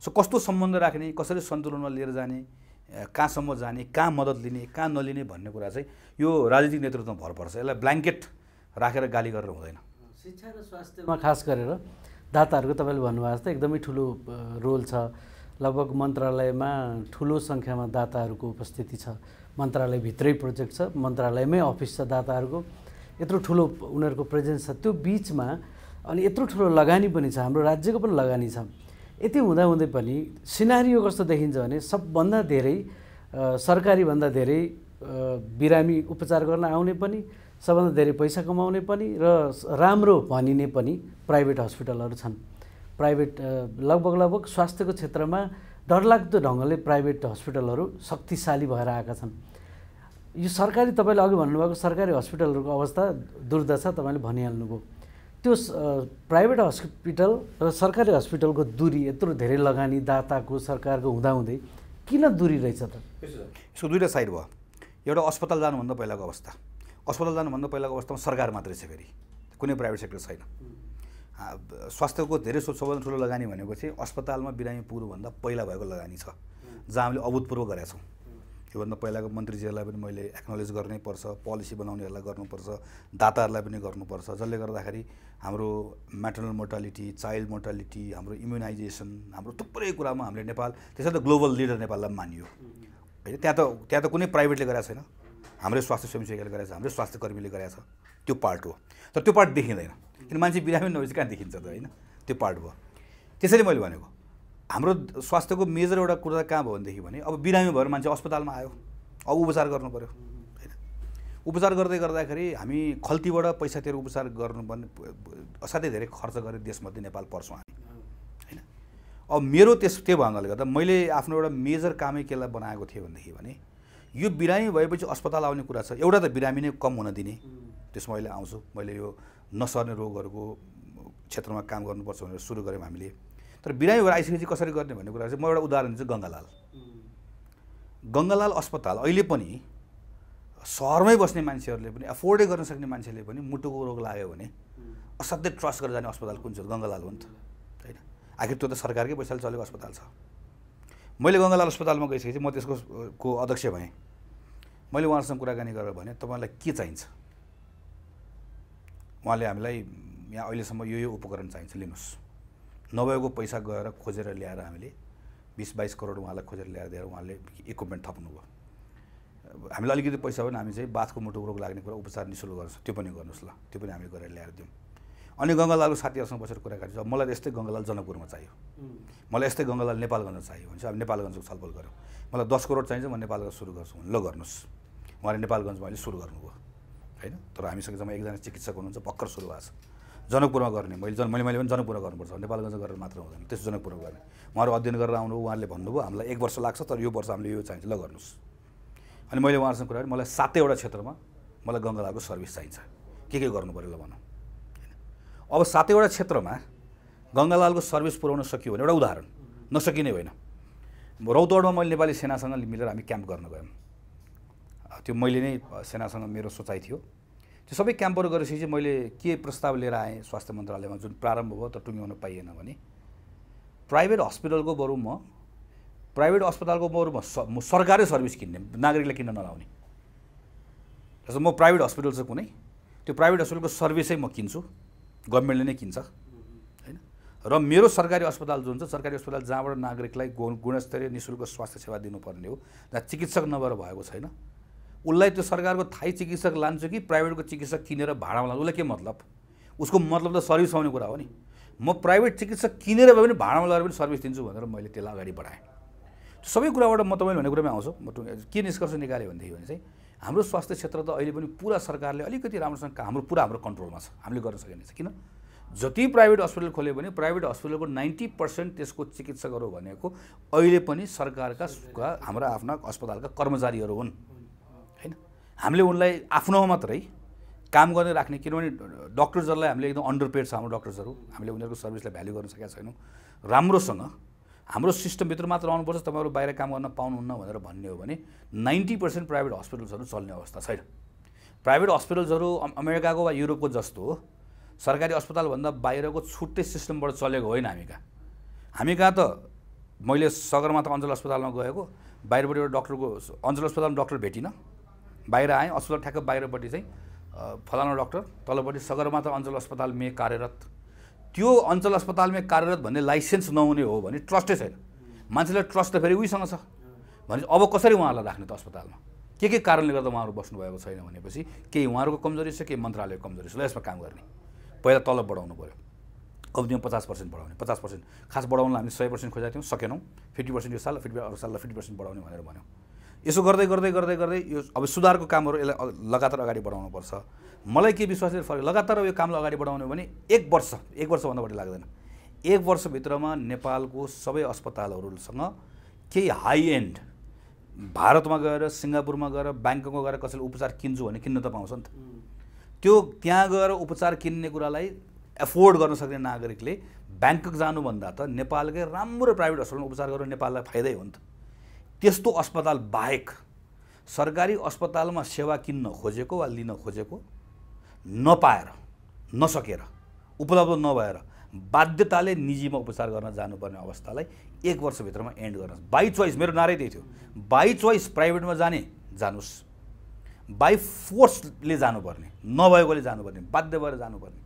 सो कस्तो सम्बन्ध राख्ने कसरी सन्तुलनमा लिएर जाने कहाँसम्म जाने कहाँ मद्दत लिने कहाँ नलिने भन्ने कुरा चाहिँ यो राजनीतिक नेतृत्वमा भर पर्छ। यसलाई ब्ल्याङ्केट राखेर गाली गरेर हुँदैन। शिक्षा र स्वास्थ्यमा खास गरेर दाताहरूको तपाईँले भन्नुभएको जस्तो एकदमै ठुलो रोल छ। लगभग मन्त्रालयमा ठुलो सङ्ख्यामा दाताहरूको उपस्थिति छ। मन्त्रालयभित्रै प्रोजेक्ट छ। मन्त्रालयमै अफिस छ दाताहरूको। यत्रो ठुलो उनीहरूको प्रेजेन्स छ। त्यो बिचमा अनि यत्रो ठुलो लगानी पनि छ। हाम्रो राज्यको पनि लगानी छ। यति हुँदाहुँदै पनि सिनारियो कस्तो देखिन्छ भने सबभन्दा धेरै सरकारीभन्दा धेरै बिरामी उपचार गर्न आउने पनि सबभन्दा धेरै पैसा कमाउने पनि र राम्रो भनिने पनि प्राइभेट हस्पिटलहरू छन्। प्राइभेट लगभग लगभग स्वास्थ्यको क्षेत्रमा डरलाग्दो ढङ्गले प्राइभेट हस्पिटलहरू शक्तिशाली भएर आएका छन्। यो सरकारी तपाईँले अघि भन्नुभएको सरकारी हस्पिटलहरूको अवस्था दुर्दशा तपाईँले भनिहाल्नुभयो। त्यो प्राइभेट हस्पिटल र सरकारी हस्पिटलको दूरी यत्रो धेरै लगानी दाताको सरकारको हुँदाहुँदै किन दूरी रहेछ त? यसको दुइटा साइड भयो। एउटा अस्पताल जानुभन्दा पहिलाको अवस्था। अस्पताल जानुभन्दा पहिलाको अवस्थामा सरकार मात्रै छ फेरि। कुनै प्राइभेट सेक्टर छैन। स्वास्थ्यको धेरै सबभन्दा ठुलो लगानी भनेको चाहिँ अस्पतालमा बिरामी पुग्नुभन्दा पहिला भएको लगानी छ। जहाँ हामीले अभूतपूर्व गरेका छौँ। योभन्दा पहिलाको मन्त्रीजीहरूलाई पनि मैले एक्नोलेज गर्नै पर्छ पोलिसी बनाउनेहरूलाई गर्नुपर्छ दाताहरूलाई पनि गर्नुपर्छ जसले गर्दाखेरि हाम्रो म्याटर्नल मोर्टालिटी चाइल्ड मोर्टालिटी हाम्रो इम्युनाइजेसन हाम्रो थुप्रै कुरामा हामीले नेपाल त्यसै त ग्लोबल लिडर नेपाललाई मानियो। होइन त्यहाँ त त्यहाँ त कुनै प्राइभेटले गरेको छैन। हाम्रै स्वास्थ्य स्वयंसेवीले गरेको छ हाम्रै स्वास्थ्य कर्मीले गरेको छ। त्यो पार्ट हो। तर त्यो पार्ट देखिँदैन। किन मान्छे बिरामी नभएपछि कहाँ देखिन्छ त होइन? त्यो पार्ट भयो। त्यसैले मैले भनेको। हाम्रो स्वास्थ्यको मेजर एउटा कुरा कहाँ भयो भनेदेखि भने अब बिरामी भएर मान्छे अस्पतालमा आयो। अब उपचार गर्नु पऱ्यो होइन? उपचार गर्दै गर्दाखेरि हामी खल्तीबाट पैसा तिरेर उपचार गर्नुपर्ने असाध्यै धेरै खर्च गरेर देशमध्ये नेपाल पर्छौँ हामी होइन? अब मेरो त्यस त्यो भएकोले गर्दा मैले आफ्नो एउटा मेजर कामै केलाई बनाएको थिएँ भनेदेखि भने यो बिरामी भएपछि अस्पताल आउने कुरा छ। एउटा त बिरामी नै कम हुन दिने त्यसमा अहिले आउँछु। मैले यो नसर्ने रोगहरूको क्षेत्रमा काम गर्नुपर्छ भनेर सुरु गऱ्यौँ हामीले। तर बिरामी भएर आइसकेपछि कसरी गर्ने भन्ने कुरा चाहिँ म एउटा उदाहरण दिन्छु गङ्गालाल। गङ्गालाल अस्पताल अहिले पनि सहरमै बस्ने मान्छेहरूले पनि एफोर्डै गर्न सक्ने मान्छेले पनि मुटुको रोग लाग्यो भने असाध्यै ट्रस्ट गरेर जाने अस्पताल कुन छ गङ्गालाल हो नि त होइन? आखिर त्यो त सरकारकै पैसाले चलेको अस्पताल छ। मैले गङ्गालाल अस्पतालमा गइसकेपछि म त्यसको को अध्यक्ष भएँ। मैले उहाँहरूसँग कुराकानी गरेर भने तपाईँलाई के चाहिन्छ? उहाँले हामीलाई यहाँ अहिलेसम्म यो यो उपकरण चाहिन्छ लिनुहोस्। नभएको पैसा गएर खोजेर ल्याएर हामीले बिस बाइस करोड उहाँलाई खोजेर ल्याएर दिएर उहाँले इक्विपमेन्ट थप्नुभयो हामीलाई अलिकति पैसा पनि हामी चाहिँ बाथको मुटुको रोग लाग्ने कुरा उपचार नि शुल्क गर्छ त्यो पनि गर्नुहोस् ल। त्यो पनि हामीले गरेर ल्याएर दिउँ। अनि गङ्गालालको साथीहरूसँग बसेर कुराकानी छ। मलाई यस्तै गङ्गालाल जनकपुरमा चाहियो। मलाई यस्तै गङ्गालाल नेपालगञ्ज चाहियो भने चाहिँ अब नेपालगञ्जको छलफल गऱ्यौँ। मलाई दस करोड चाहिन्छ म नेपालगञ्ज सुरु गर्छु ल गर्नुहोस्। उहाँले नेपालगञ्जमा अहिले सुरु गर्नुभयो। होइन? तर हामीसँग जम्मा एकजना चिकित्सक हुनुहुन्छ भर्खर सुरु भएको छ। जनकपुरमा गर्ने। मैले जन मैले मैले पनि जनकपुरमा गर्नुपर्छ। नेपालगञ्ज गरेर मात्र हुँदैन। त्यस जनकपुरमा गर्ने। उहाँहरू अध्ययन गरेर आउनु उहाँले भन्नुभयो हामीलाई एक वर्ष लाग्छ तर यो वर्ष हामीले यो चाहिन्छ। ल गर्नुहोस्। अनि मैले उहाँहरूसँग कुरा मलाई सातैवटा क्षेत्रमा मलाई गङ्गालाको सर्भिस चाहिन्छ। के के गर्नु पऱ्यो ल भनौँ। अब सातैवटा क्षेत्रमा गङ्गालालको सर्भिस पुऱ्याउन सकियो भने एउटा उदाहरण। नसकिने होइन। रौतडमा मैले नेपाली सेनासँग मिलेर हामी क्याम्प गर्न गयौँ। त्यो मैले नै सेनासँग मेरो सोचाइ थियो। त्यो सबै क्याम्पहरू गरेपछि चाहिँ मैले के प्रस्ताव लिएर आएँ स्वास्थ्य मन्त्रालयमा जुन प्रारम्भ भयो त टुङ्ग्याउन पाइएन भने प्राइभेट हस्पिटलको बरु म प्राइभेट अस्पतालको बरु म सरकारै सर्भिस किन्ने नागरिकले किन्न नलाउने। जस्तो म प्राइभेट हस्पिटल छ कुनै त्यो प्राइभेट हस्पिटलको सर्भिसै म किन्छु गभर्मेन्टले नै किन्छ होइन? र मेरो सरकारी अस्पताल जुन छ सरकारी अस्पताल जहाँबाट नागरिकलाई गुणस्तरीय नि शुल्क स्वास्थ्य सेवा दिनुपर्ने हो जहाँ चिकित्सक नभएर भएको छैन उसलाई त्यो सरकारको थाई चिकित्सक लान्छु कि प्राइभेटको चिकित्सक किनेर भाडामा लान्छु? उसलाई के मतलब? उसको मतलब त सर्भिस आउने कुरा हो नि। म प्राइभेट चिकित्सक किनेर भए पनि भाडामा लगेर पनि सर्भिस दिन्छु भनेर मैले त्यसलाई अगाडि बढाएँ। सबै कुराबाट म तपाईँले भन्ने कुरामै आउँछु। म के निष्कर्ष निकालेँ भनेदेखि भने चाहिँ हाम्रो स्वास्थ्य क्षेत्र त अहिले पनि पुरा सरकारले अलिकति राम्रोसँग हाम्रो पुरा हाम्रो कन्ट्रोलमा छ। हामीले गर्न सकिने किन? जति प्राइभेट हस्पिटल खोल्यो भने प्राइभेट हस्पिटलको नाइन्टी पर्सेन्ट त्यसको चिकित्सकहरू भनेको अहिले पनि सरकारका हाम्रा आफ्ना अस्पतालका कर्मचारीहरू हुन्। हामीले उनलाई आफ्नोमा मात्रै काम गर्ने राख्ने किनभने डक्टर्सहरूलाई हामीले एकदम अन्डर पेड छ हाम्रो डक्टर्सहरू। हामीले उनीहरूको सर्भिसलाई भ्याल्यु गर्न सकेका छैनौँ। राम्रोसँग हाम्रो सिस्टमभित्र मात्र आउनुपर्छ तपाईँहरू बाहिर काम गर्न पाउनुहुन्न भनेर भन्ने हो भने नाइन्टी पर्सेन्ट प्राइभेट हस्पिटल्सहरू चल्ने अवस्था छैन। प्राइभेट हस्पिटल्सहरू अमेरिकाको वा युरोपको जस्तो सरकारी अस्पतालभन्दा बाहिरको छुट्टै सिस्टमबाट चलेको होइन हामी कहाँ हामी कहाँ त मैले सगरमाथा अञ्चल अस्पतालमा गएको बाहिरबाट एउटा डक्टरको अञ्चल अस्पतालमा डक्टर भेटिनँ। बाहिर आएँ अस्पताल ठ्याक्क बाहिरपट्टि चाहिँ फलाना डक्टर तल्लोपट्टि सगरमाथा अञ्चल अस्पतालमै कार्यरत। त्यो अञ्चल अस्पतालमै कार्यरत भन्ने लाइसेन्स नहुने हो भने ट्रस्टै छैन। मान्छेलाई ट्रस्ट त फेरि उहीसँग छ। भने अब कसरी उहाँहरूलाई राख्ने त अस्पतालमा? के के कारणले गर्दा उहाँहरू बस्नुभएको छैन भनेपछि केही उहाँहरूको कमजोरी छ केही मन्त्रालयको कमजोरी छ। यसमा काम गर्ने। पहिला तलब बढाउनु पऱ्यो कम्तीमा पचास पर्सेन्ट बढाउने। पचास पर्सेन्ट खास बढाउनलाई हामी सय पर्सेन्ट खोजेको थियौँ सकेनौँ। फिफ्टी पर्सेन्ट यो साल फिफ्टी अर्को साललाई फिफ्टी पर्सेन्ट बढाउने भनेर भन्यौँ। यसो गर्दै गर्दै गर्दै गर्दै यो अब सुधारको कामहरू यसलाई लगातार अगाडि बढाउनुपर्छ मलाई के विश्वास फरक लगातार यो कामलाई अगाडि बढाउने भने एक वर्ष एक वर्षभन्दा बढी लाग्दैन। एक वर्षभित्रमा नेपालको सबै अस्पतालहरूसँग केही हाई एन्ड भारतमा गएर सिङ्गापुरमा गएर ब्याङ्ककमा गएर कसैले उपचार किन्छु भने किन्न त पाउँछ नि त। त्यो त्यहाँ गएर उपचार किन्ने कुरालाई एफोर्ड गर्न सक्ने नागरिकले ब्याङ्कक जानुभन्दा त नेपालकै राम्रो प्राइभेट हस्पिटलमा उपचार गरेर नेपाललाई फाइदै हो नि त। त्यस्तो अस्पताल बाहेक सरकारी अस्पतालमा सेवा किन्न खोजेको वा लिन खोजेको नपाएर नसकेर उपलब्ध नभएर बाध्यताले निजीमा उपचार गर्न जानुपर्ने अवस्थालाई एक वर्षभित्रमा एन्ड गर्न बाई चोइस मेरो नारै त्यही थियो। बाई चोइस प्राइभेटमा जाने जानुहोस्। बाई फोर्सले जानुपर्ने नभएकोले जानुपर्ने बाध्य भएर जानुपर्ने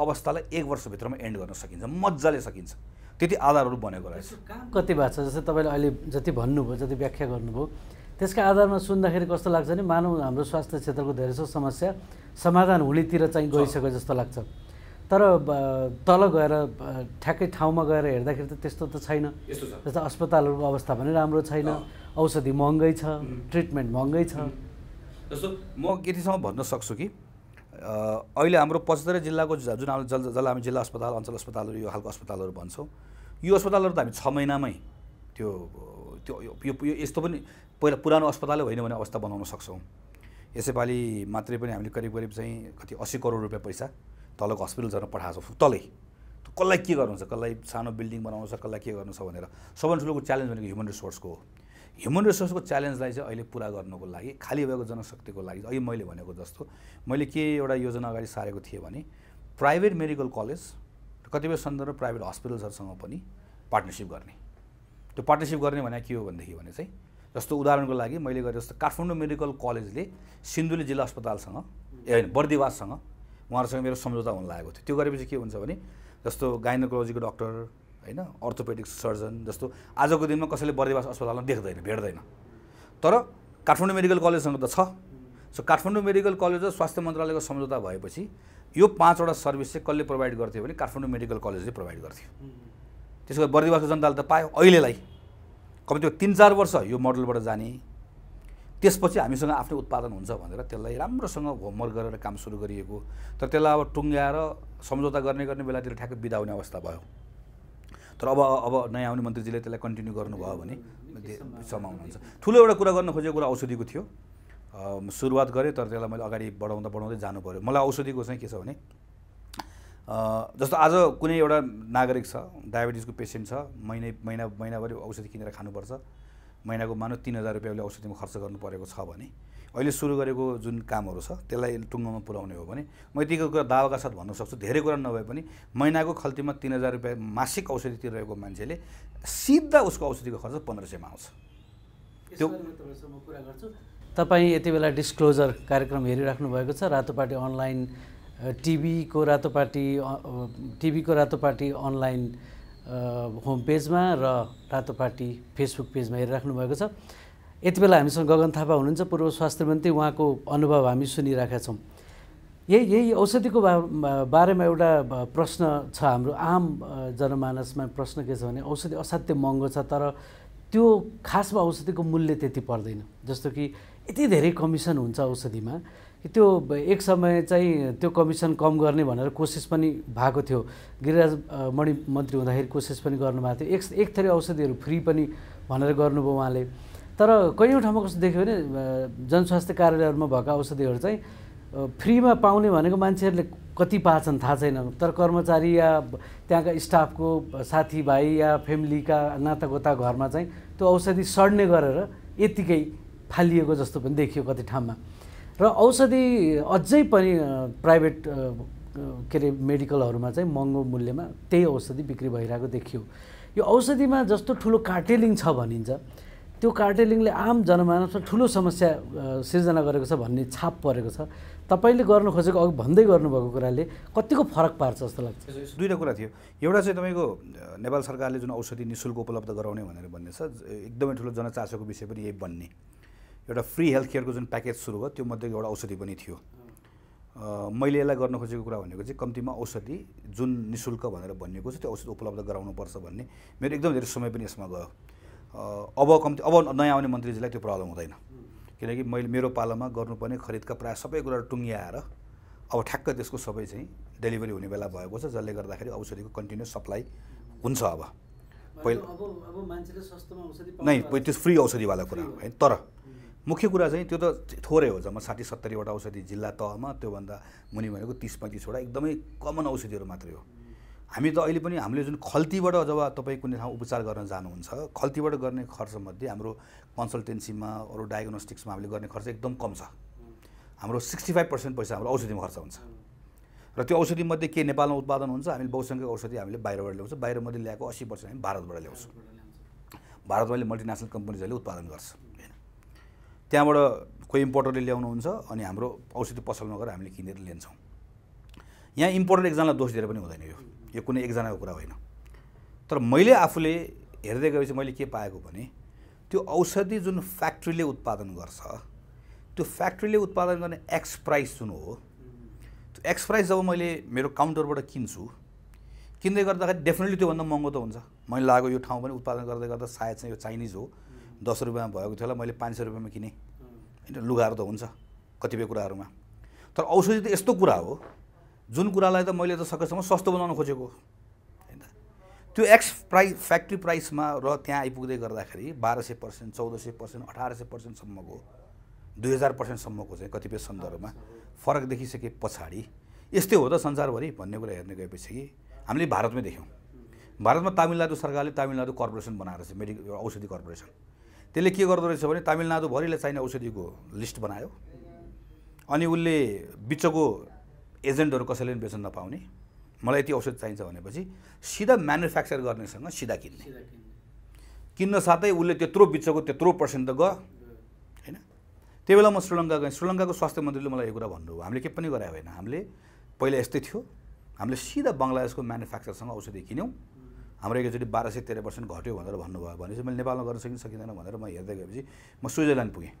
अवस्थालाई एक वर्षभित्रमा एन्ड गर्न सकिन्छ मजाले सकिन्छ। त्यति आधारहरू बनेको रहेछ। काम कति भएको छ? जस्तै तपाईँले अहिले जति भन्नुभयो जति व्याख्या गर्नुभयो त्यसका आधारमा सुन्दाखेरि कस्तो लाग्छ भने मानव हाम्रो स्वास्थ्य क्षेत्रको धेरैजसो समस्या समाधान हुनेतिर चाहिँ गइसक्यो जस्तो लाग्छ। तर तल गएर ठ्याक्कै ठाउँमा गएर हेर्दाखेरि त त्यस्तो त छैन। जस्तै अस्पतालहरूको अवस्था पनि राम्रो छैन। औषधि महँगै छ। ट्रिटमेन्ट महँगै छ। जस्तो म यतिसम्म भन्न सक्छु कि अहिले हाम्रो पचहत्तरै जिल्लाको जुन हाम्रो जल जसलाई हामी जिल्ला अस्पताल अञ्चल अस्पतालहरू यो खालको अस्पतालहरू भन्छौँ यो अस्पतालहरू त हामी छ महिनामै त्यो त्यो यो यस्तो पनि पहिला पुरानो अस्पतालै होइन भने अवस्था बनाउन सक्छौँ। यसैपालि मात्रै पनि हामीले करिब करिब चाहिँ कति अस्सी करोड रुपियाँ पैसा तलको हस्पिटल झर्न पठाएको छौँ। तलै। कसलाई के गर्नु छ कसलाई सानो बिल्डिङ बनाउनु छ? कसलाई के गर्नु छ भनेर। सबभन्दा ठुलो च्यालेन्ज भनेको ह्युमन रिसोर्सको हो। ह्युमन रिसोर्सको च्यालेन्जलाई चाहिँ अहिले पुरा गर्नको लागि खाली भएको जनशक्तिको लागि अघि मैले भनेको जस्तो मैले के एउटा योजना अगाडि सारेको थिएँ भने प्राइभेट मेडिकल कलेज कतिपय सन्दर्भ प्राइभेट हस्पिटल्सहरूसँग पनि पार्टनरसिप गर्ने। त्यो पार्टनरसिप गर्ने भने के हो भनेदेखि भने चाहिँ जस्तो उदाहरणको लागि मैले गरेँ जस्तो काठमाडौँ मेडिकल कलेजले सिन्धुली जिल्ला अस्पतालसँग ए होइन बर्दिवाससँग उहाँहरूसँग मेरो सम्झौता हुन लागेको थियो। त्यो गरेपछि के हुन्छ भने जस्तो गाइनोकोलोजीको डक्टर होइन अर्थोपेडिक सर्जन जस्तो आजको दिनमा कसैले बर्दिवास अस्पतालमा देख्दैन भेट्दैन। तर काठमाडौँ मेडिकल कलेजसँग त छ। सो काठमाडौँ मेडिकल कलेज र स्वास्थ्य मन्त्रालयको सम्झौता भएपछि यो पाँचवटा सर्भिस चाहिँ कसले प्रोभाइड गर्थ्यो भने काठमाडौँ मेडिकल कलेजले प्रोभाइड गर्थ्यो। त्यसो भए बर्दिवासको जनताले त पायो अहिलेलाई। कम्ती तिन चार वर्ष यो मोडलबाट जाने। त्यसपछि हामीसँग आफ्नै उत्पादन हुन्छ भनेर त्यसलाई राम्रोसँग होमवर्क गरेर काम सुरु गरिएको। तर त्यसलाई अब टुङ्ग्याएर सम्झौता गर्ने गर्ने बेलातिर ठ्याक्कै बिदा हुने अवस्था भयो। तर अब अब नयाँ आउने मन्त्रीजीले त्यसलाई कन्टिन्यू गर्नुभयो भने समाउनुहुन्छ। ठुलो एउटा कुरा गर्न खोजेको कुरा औषधिको थियो। सुरुवात गरेँ तर त्यसलाई मैले अगाडि बढाउँदा बढाउँदै जानु पऱ्यो मलाई औषधिको चाहिँ के छ भने जस्तो आज कुनै एउटा नागरिक छ डायबिटिजको पेसेन्ट छ महिनै महिना महिनाभरि औषधि किनेर खानुपर्छ। महिनाको मानव तिन हजार रुपियाँ उसले औषधिमा खर्च गर्नु परेको छ भने अहिले सुरु गरेको जुन कामहरू छ त्यसलाई टुङ्गोमा पुर्याउने हो भने म यतिको कुरा दावाका साथ भन्न सक्छु। धेरै कुरा नभए पनि महिनाको खल्तीमा तिन हजार रुपियाँ मासिक औषधि तिरेको मान्छेले सिधा उसको औषधिको खर्च पन्ध्र सयमा आउँछ। त्यो- तपाईँ यति बेला डिस्क्लोजर कार्यक्रम हेरिराख्नु भएको छ रातोपाटी अनलाइन अ, टिभीको रातोपाटी अ, अ, टिभीको रातोपाटी अनलाइन अ, होम पेजमा र रातोपाटी फेसबुक पेजमा हेरिराख्नु भएको छ। यति बेला हामीसँग गगन थापा हुनुहुन्छ पूर्व स्वास्थ्य मन्त्री। उहाँको अनुभव हामी सुनिरहेका छौँ। यही यही औषधिको बारेमा एउटा प्रश्न छ हाम्रो। आम जनमानसमा प्रश्न के छ भने औषधि असाध्यै महँगो छ तर त्यो खासमा औषधिको मूल्य त्यति पर्दैन। जस्तो कि यति धेरै कमिसन हुन्छ औषधिमा त्यो एक समय चाहिँ त्यो कमिसन कम गर्ने भनेर कोसिस पनि भएको थियो। गिरिराज मणि मन्त्री हुँदाखेरि कोसिस पनि गर्नुभएको थियो। एक एक थरी औषधिहरू फ्री पनि भनेर गर्नुभयो उहाँले। तर कैयौँ ठाउँमा कस्तो देख्यो भने जनस्वास्थ्य कार्यालयहरूमा भएका औषधिहरू चाहिँ फ्रीमा पाउने भनेको मान्छेहरूले कति पाछन् थाहा छैन। तर कर्मचारी या त्यहाँका स्टाफको साथीभाइ या फ्यामिलीका नातागोता घरमा चाहिँ त्यो औषधि सड्ने गरेर यत्तिकै फालिएको जस्तो पनि देखियो कति ठाउँमा। र औषधि अझै पनि प्राइभेट के अरे मेडिकलहरूमा चाहिँ महँगो मूल्यमा त्यही औषधि बिक्री भइरहेको देखियो। यो औषधिमा जस्तो ठुलो कार्टेलिङ छ भनिन्छ। त्यो कार्टेलिङले आम जनमानसमा ठुलो समस्या सिर्जना गरेको छ भन्ने छाप परेको छ। तपाईँले गर्नु खोजेको अघि भन्दै गर्नुभएको कुराले कतिको फरक पार्छ जस्तो लाग्छ? दुईवटा कुरा थियो। एउटा चाहिँ तपाईँको नेपाल सरकारले जुन औषधि नि शुल्क उपलब्ध गराउने भनेर भन्ने छ एकदमै ठुलो जनचासोको विषय पनि यही बन्ने। एउटा फ्री हेल्थ केयरको जुन प्याकेज सुरु भयो त्यो मध्येको एउटा औषधि पनि थियो। मैले यसलाई गर्न खोजेको कुरा भनेको चाहिँ कम्तीमा औषधि जुन नि शुल्क भनेर भनिएको छ त्यो औषधि उपलब्ध गराउनुपर्छ भन्ने मेरो एकदम धेरै समय पनि यसमा गयो। अब कम्ती अब नयाँ आउने मन्त्रीजीलाई त्यो प्रब्लम हुँदैन। किनकि मैले मेरो पालामा गर्नुपर्ने खरिदका प्रायः सबै कुरा टुङ्ग्याएर अब ठ्याक्क त्यसको सबै चाहिँ डेलिभरी हुने बेला भएको छ जसले गर्दाखेरि औषधिको कन्टिन्युस सप्लाई हुन्छ अब। पहिला नै त्यो फ्री औषधिवाला कुरा होइन तर मुख्य कुरा चाहिँ त्यो त थोरै हो जम्मा साठी सत्तरीवटा औषधि जिल्ला तहमा त्योभन्दा मुनि भनेको तिस पैँतिसवटा एकदमै कमन औषधिहरू मात्रै हो। हामी त अहिले पनि हामीले जुन खल्तीबाट जब तपाईँ कुनै ठाउँ उपचार गर्न जानुहुन्छ खल्तीबाट गर्ने खर्चमध्ये हाम्रो कन्सल्टेन्सीमा अरू डायग्नोस्टिक्समा हामीले गर्ने खर्च एकदम कम छ। हाम्रो सिक्सटी फाइभ पर्सेन्ट पैसा हाम्रो औषधिमा खर्च हुन्छ। र त्यो औषधिमध्ये के नेपालमा उत्पादन हुन्छ हामीले बहुसङ्ख्यक औषधि हामीले बाहिरबाट ल्याउँछौँ बाहिरमध्ये ल्याएको अस्सी पर्सेन्ट हामी भारतबाट ल्याउँछौँ। भारतमा मल्टिनेसनल कम्पनीजहरूले उत्पादन गर्छ। त्यहाँबाट कोही इम्पोर्टरले ल्याउनुहुन्छ अनि हाम्रो औषधि पसलमा गएर हामीले किनेर लिन्छौँ। यहाँ इम्पोर्टर एकजनालाई दोष दिएर पनि हुँदैन यो। यो कुनै एकजनाको कुरा होइन। तर मैले आफूले हेर्दै गएपछि मैले के पाएको भने त्यो औषधि जुन फ्याक्ट्रीले उत्पादन गर्छ त्यो फ्याक्ट्रीले उत्पादन गर्ने एक्स प्राइस जुन हो त्यो एक्स प्राइस जब मैले मेरो काउन्टरबाट किन्छु किन्दै गर्दाखेरि डेफिनेटली त्योभन्दा महँगो त हुन्छ। मैले लागेको यो ठाउँ पनि उत्पादन गर्दै गर्दा सायद चाहिँ यो चाइनिज हो। दस रुपियाँमा भएको थियो होला मैले पाँच सय रुपियाँमा किनेँ। होइन लुगाहरू त हुन्छ कतिपय कुराहरूमा। तर औषधि त यस्तो कुरा हो जुन कुरालाई त मैले त सकेसम्म सस्तो बनाउन खोजेको होइन। त्यो एक्स प्राइस फ्याक्ट्री प्राइसमा र त्यहाँ आइपुग्दै गर्दाखेरि बाह्र सय पर्सेन्ट चौध सय पर्सेन्ट अठार सय पर्सेन्टसम्मको दुई हजार पर्सेन्टसम्मको चाहिँ कतिपय सन्दर्भमा फरक देखिसके पछाडि यस्तै हो त संसारभरि भन्ने कुरा हेर्ने गएपछि कि हामीले भारतमै देख्यौँ। भारतमा तामिलनाडु सरकारले तामिलनाडु कर्पोरेसन बनाएर चाहिँ मेडिकल औषधि कर्पोरेसन। त्यसले के गर्दो रहेछ भने तामिलनाडुभरिलाई चाहिने औषधिको लिस्ट बनायो। अनि उसले बिचको एजेन्टहरू कसैले पनि बेच्न नपाउने। मलाई यति औषध चाहिन्छ भनेपछि सिधा म्यानुफ्याक्चर गर्नेसँग सिधा किन्ने। किन्न। साथै उसले त्यत्रो बिचको त्यत्रो पर्सेन्ट त गयो होइन? त्यो बेला म श्रीलङ्का गएँ। श्रीलङ्काको स्वास्थ्य मन्त्रीले मलाई यो कुरा भन्नुभयो। हामीले के पनि गरे होइन। हामीले पहिला यस्तै थियो। हामीले सिधा बङ्गलादेशको म्यानुफ्याक्चरसँग औषधि किन्यौँ। हाम्रो एकचोटि बाह्र सय तेह्र पर्सेन्ट घट्यो भनेर भन्नुभयो। भनेपछि मैले नेपालमा गर्न सकिन्छ सकिँदैन भनेर म हेर्दै गएपछि म स्विजरल्यान्ड पुगेँ।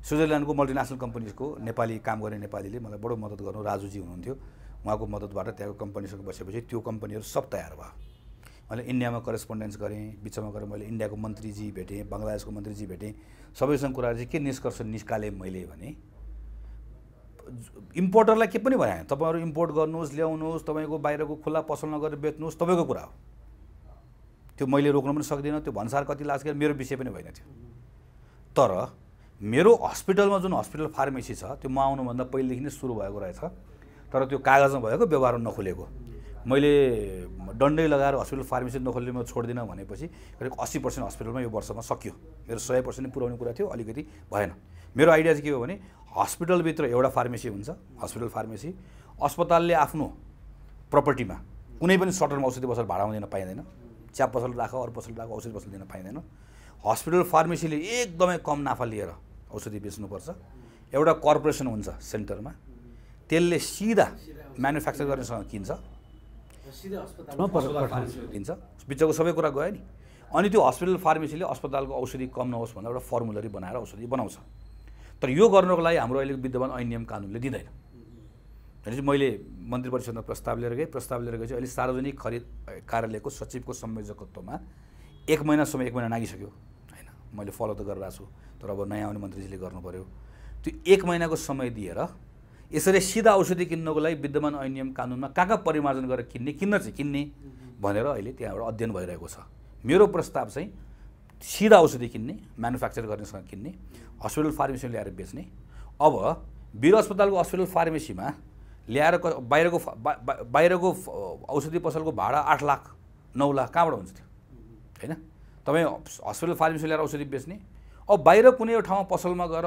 स्विजरल्यान्डको मल्टिनेसनल कम्पनीको नेपाली काम गर्ने नेपालीले मलाई बडो मद्दत गर्नु राजुजी हुनुहुन्थ्यो। उहाँको मद्दतबाट त्यहाँको कम्पनीसँग बसेपछि त्यो कम्पनीहरू सब तयार भयो। मैले इन्डियामा करेस्पोन्डेन्स गरेँ बिचमा गएर मैले इन्डियाको मन्त्रीजी भेटेँ बङ्गलादेशको मन्त्रीजी भेटेँ। सबैसँग कुरा चाहिँ के निष्कर्ष निस्कालेँ मैले भने इम्पोर्टरलाई के पनि भने तपाईँहरू इम्पोर्ट गर्नुहोस् ल्याउनुहोस् तपाईँको बाहिरको खुल्ला पसल नगरेर बेच्नुहोस् तपाईँको कुरा हो। त्यो मैले रोक्न पनि सक्दिनँ त्यो भन्सार कति लाग्छ मेरो विषय पनि होइन थियो तर मेरो हस्पिटलमा जुन हस्पिटल फार्मेसी छ त्यो म आउनुभन्दा पहिलेदेखि नै सुरु भएको रहेछ तर त्यो कागजमा भएको व्यवहारमा नखोलेको। मैले डन्डै लगाएर हस्पिटल फार्मेसी नखोल्ने म छोड्दिनँ भनेपछि करिब अस्सी पर्सेन्ट हस्पिटलमा यो वर्षमा सक्यो। मेरो सय पर्सेन्ट पुऱ्याउने कुरा थियो अलिकति भएन। मेरो आइडिया चाहिँ के हो भने हस्पिटलभित्र एउटा फार्मेसी हुन्छ हस्पिटल फार्मेसी। अस्पतालले आफ्नो प्रपर्टीमा कुनै पनि सटरमा औषधि पसल भाडामा दिन पाइँदैन। चिया पसल राख अरू पसल राख औषधि पसल दिन पाइँदैन। हस्पिटल फार्मेसीले एकदमै कम नाफा लिएर औषधि बेच्नुपर्छ। एउटा कर्पोरेसन हुन्छ सेन्टरमा। त्यसले सिधा म्यानुफ्याक्चर गर्नेसँग किन्छ। दिन्छ बिचको सबै कुरा गयो नि। अनि त्यो हस्पिटल फार्मेसीले अस्पतालको औषधि कम नहोस् भनेर एउटा फर्मुलरी बनाएर औषधि बनाउँछ। तर यो गर्नको लागि हाम्रो अहिले विद्यमान ऐन नियम कानुनले दिँदैन। भनेपछि मैले मन्त्री परिषदमा प्रस्ताव लिएर गएँ। प्रस्ताव लिएर गएपछि अहिले सार्वजनिक खरिद कार्यालयको सचिवको संयोजकत्वमा एक महिनासम्म एक महिना नागिसक्यो। होइन मैले फलो त गरिरहेको छु तर अब नयाँ आउने मन्त्रीजीले गर्नु पऱ्यो त्यो एक महिनाको समय दिएर यसरी सिधा औषधि किन्नको लागि विद्यमान ऐन नियम कानुनमा कहाँ कहाँ परिमार्जन गरेर किन्ने किन्न चाहिँ किन्ने भनेर अहिले त्यहाँबाट अध्ययन भइरहेको छ। मेरो प्रस्ताव चाहिँ सिधा औषधि किन्ने म्यानुफ्याक्चर गर्नेसँग किन्ने हस्पिटल फार्मेसी ल्याएर बेच्ने। अब वीर अस्पतालको हस्पिटल फार्मेसीमा ल्याएर बाहिरको बाहिरको औषधि पसलको भाडा आठ लाख नौ लाख कहाँबाट हुन्छ त्यो? होइन? तपाईँ हस्पिटल फार्मेसी ल्याएर औषधि बेच्ने। अब बाहिर कुनै एउटा ठाउँमा पसलमा गएर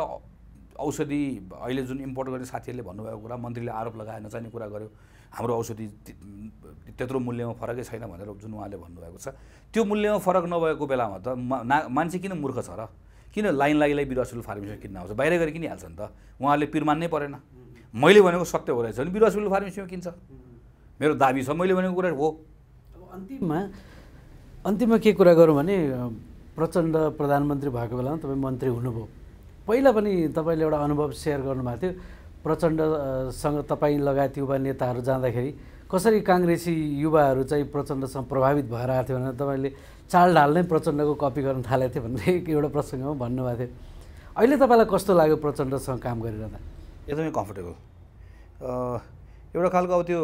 औषधि अहिले जुन इम्पोर्ट गर्ने साथीहरूले भन्नुभएको कुरा मन्त्रीले आरोप लगाए नचाहिने कुरा गर्यो हाम्रो औषधि त्यत्रो मूल्यमा फरकै छैन भनेर जुन उहाँले भन्नुभएको छ। त्यो मूल्यमा फरक नभएको बेलामा त मान्छे किन मूर्ख छ र? किन लाइन लागि बिरुवा हस्पिटल फार्मेसी किन्न आउँछ? बाहिर गएर किनिहाल्छ नि त। उहाँहरूले पिर मान्नै परेन। मैले भनेको सत्य हो रहेछ। भने बिरुवा हस्पिटल फार्मेसीमा किन्छ? मेरो दाबी छ मैले भनेको कुरा हो। अब अन्तिममा अन्तिममा के कुरा गरौँ भने प्रचण्ड प्रधानमन्त्री भएको बेलामा तपाईँ मन्त्री हुनुभयो। पहिला पनि तपाईँले एउटा अनुभव सेयर गर्नुभएको थियो प्रचण्डसँग तपाईँ लगायत युवा नेताहरू जाँदाखेरि कसरी काङ्ग्रेसी युवाहरू चाहिँ प्रचण्डसँग प्रभावित भएर आएको थियो भनेर तपाईँले चाल ढाल नै प्रचण्डको कपी गर्न थालेको थियो भनेर एउटा प्रसङ्गमा भन्नुभएको थियो। अहिले तपाईँलाई कस्तो लाग्यो प्रचण्डसँग काम गरिरहँदा एकदमै कम्फर्टेबल एउटा खालको अब त्यो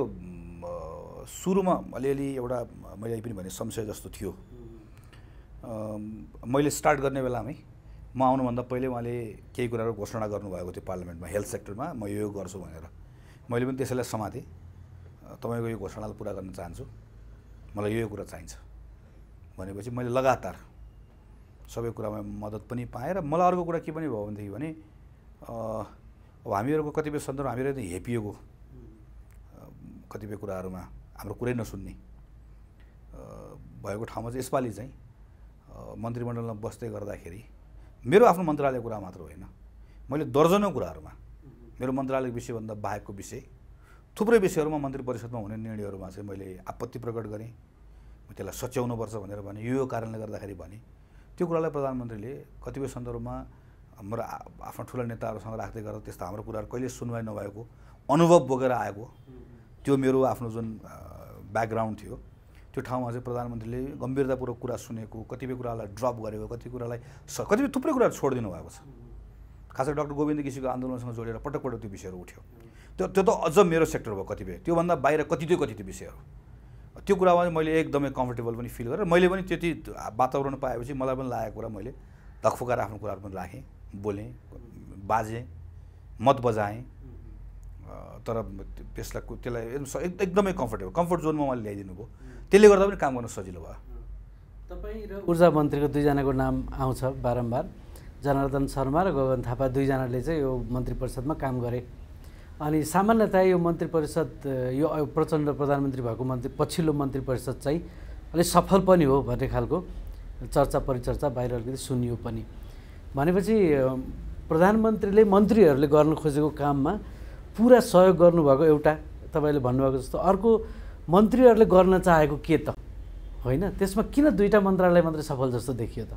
सुरुमा अलिअलि एउटा मैले पनि भने संशय जस्तो थियो। मैले स्टार्ट गर्ने बेलामै म आउनुभन्दा पहिले उहाँले केही कुराहरू घोषणा गर्नुभएको थियो पार्लियामेन्टमा हेल्थ सेक्टरमा म यो गर्छु भनेर। मैले पनि त्यसैलाई समातेँ। तपाईँको यो घोषणालाई पुरा गर्न चाहन्छु। मलाई यो कुरा चाहिन्छ। भनेपछि मैले लगातार सबै कुरामा मद्दत पनि पाएँ र मलाई अर्को कुरा के पनि भयो भनेदेखि भने अब हामीहरूको कतिपय सन्दर्भ हामीहरू हेपिएको कतिपय कुराहरूमा हाम्रो कुरै नसुन्ने भएको ठाउँमा चाहिँ यसपालि चाहिँ मन्त्रीमण्डलमा बस्दै गर्दाखेरि मेरो आफ्नो मन्त्रालय कुरा मात्र होइन मैले दर्जनौँ कुराहरूमा मेरो मन्त्रालय विषयभन्दा बाहेकको विषय थुप्रै विषयहरूमा मन्त्री परिषदमा हुने निर्णयहरूमा चाहिँ मैले आपत्ति प्रकट गरेँ त्यसलाई सच्याउनुपर्छ भनेर भने यो कारणले गर्दाखेरि भने त्यो कुरालाई प्रधानमन्त्रीले कतिपय सन्दर्भमा हाम्रो आफ्नो ठुला नेताहरूसँग राख्दै गर्दा त्यस्तो हाम्रो कुराहरू कहिले सुनवाई नभएको अनुभव बोकेर आएको। त्यो मेरो आफ्नो जुन ब्याकग्राउन्ड थियो त्यो ठाउँमा चाहिँ प्रधानमन्त्रीले गम्भीरतापूर्वक कुरा सुनेको कतिपय कुरालाई ड्रप गरेको कति कुरालाई स कतिपय थुप्रै कुराहरू छोडिदिनु भएको छ। खास गरी डक्टर गोविन्द किसीको आन्दोलनसँग जोडेर पटक पटक त्यो विषयहरू उठ्यो। त्यो त्यो त अझ मेरो सेक्टर भयो कतिपय। त्योभन्दा बाहिर कति त्यो कति त्यो विषयहरू। त्यो कुरामा मैले एकदमै कम्फर्टेबल पनि फिल गरेर मैले पनि त्यति वातावरण पाएपछि मलाई पनि लागेको कुरा मैले धकफुकाएर आफ्नो कुराहरू पनि राखेँ। बोलेँ बाजेँ मत बजाएँ। तर त्यसलाई त्यसलाई एकदमै कम्फर्टेबल कम्फर्ट जोनमा उहाँले ल्याइदिनु भयो। त्यसले गर्दा पनि काम गर्न सजिलो भयो। तपाईँ र ऊर्जा मन्त्रीको दुईजनाको नाम आउँछ बारम्बार। जनार्दन शर्मा र गगन थापा दुईजनाले चाहिँ यो मन्त्री परिषदमा काम गरे। अनि सामान्यतया यो मन्त्री परिषद यो प्रचण्ड प्रधानमन्त्री भएको मन्त्री पछिल्लो मन्त्री परिषद चाहिँ अलिक सफल पनि हो भन्ने खालको चर्चा परिचर्चा बाहिर अलिकति सुनियो पनि। भनेपछि प्रधानमन्त्रीले मन्त्रीहरूले गर्न खोजेको काममा पुरा सहयोग गर्नुभएको एउटा तपाईँले भन्नुभएको जस्तो अर्को मन्त्रीहरूले गर्न चाहेको के त? होइन त्यसमा किन दुईवटा मन्त्रालय मात्रै सफल जस्तो देखियो त?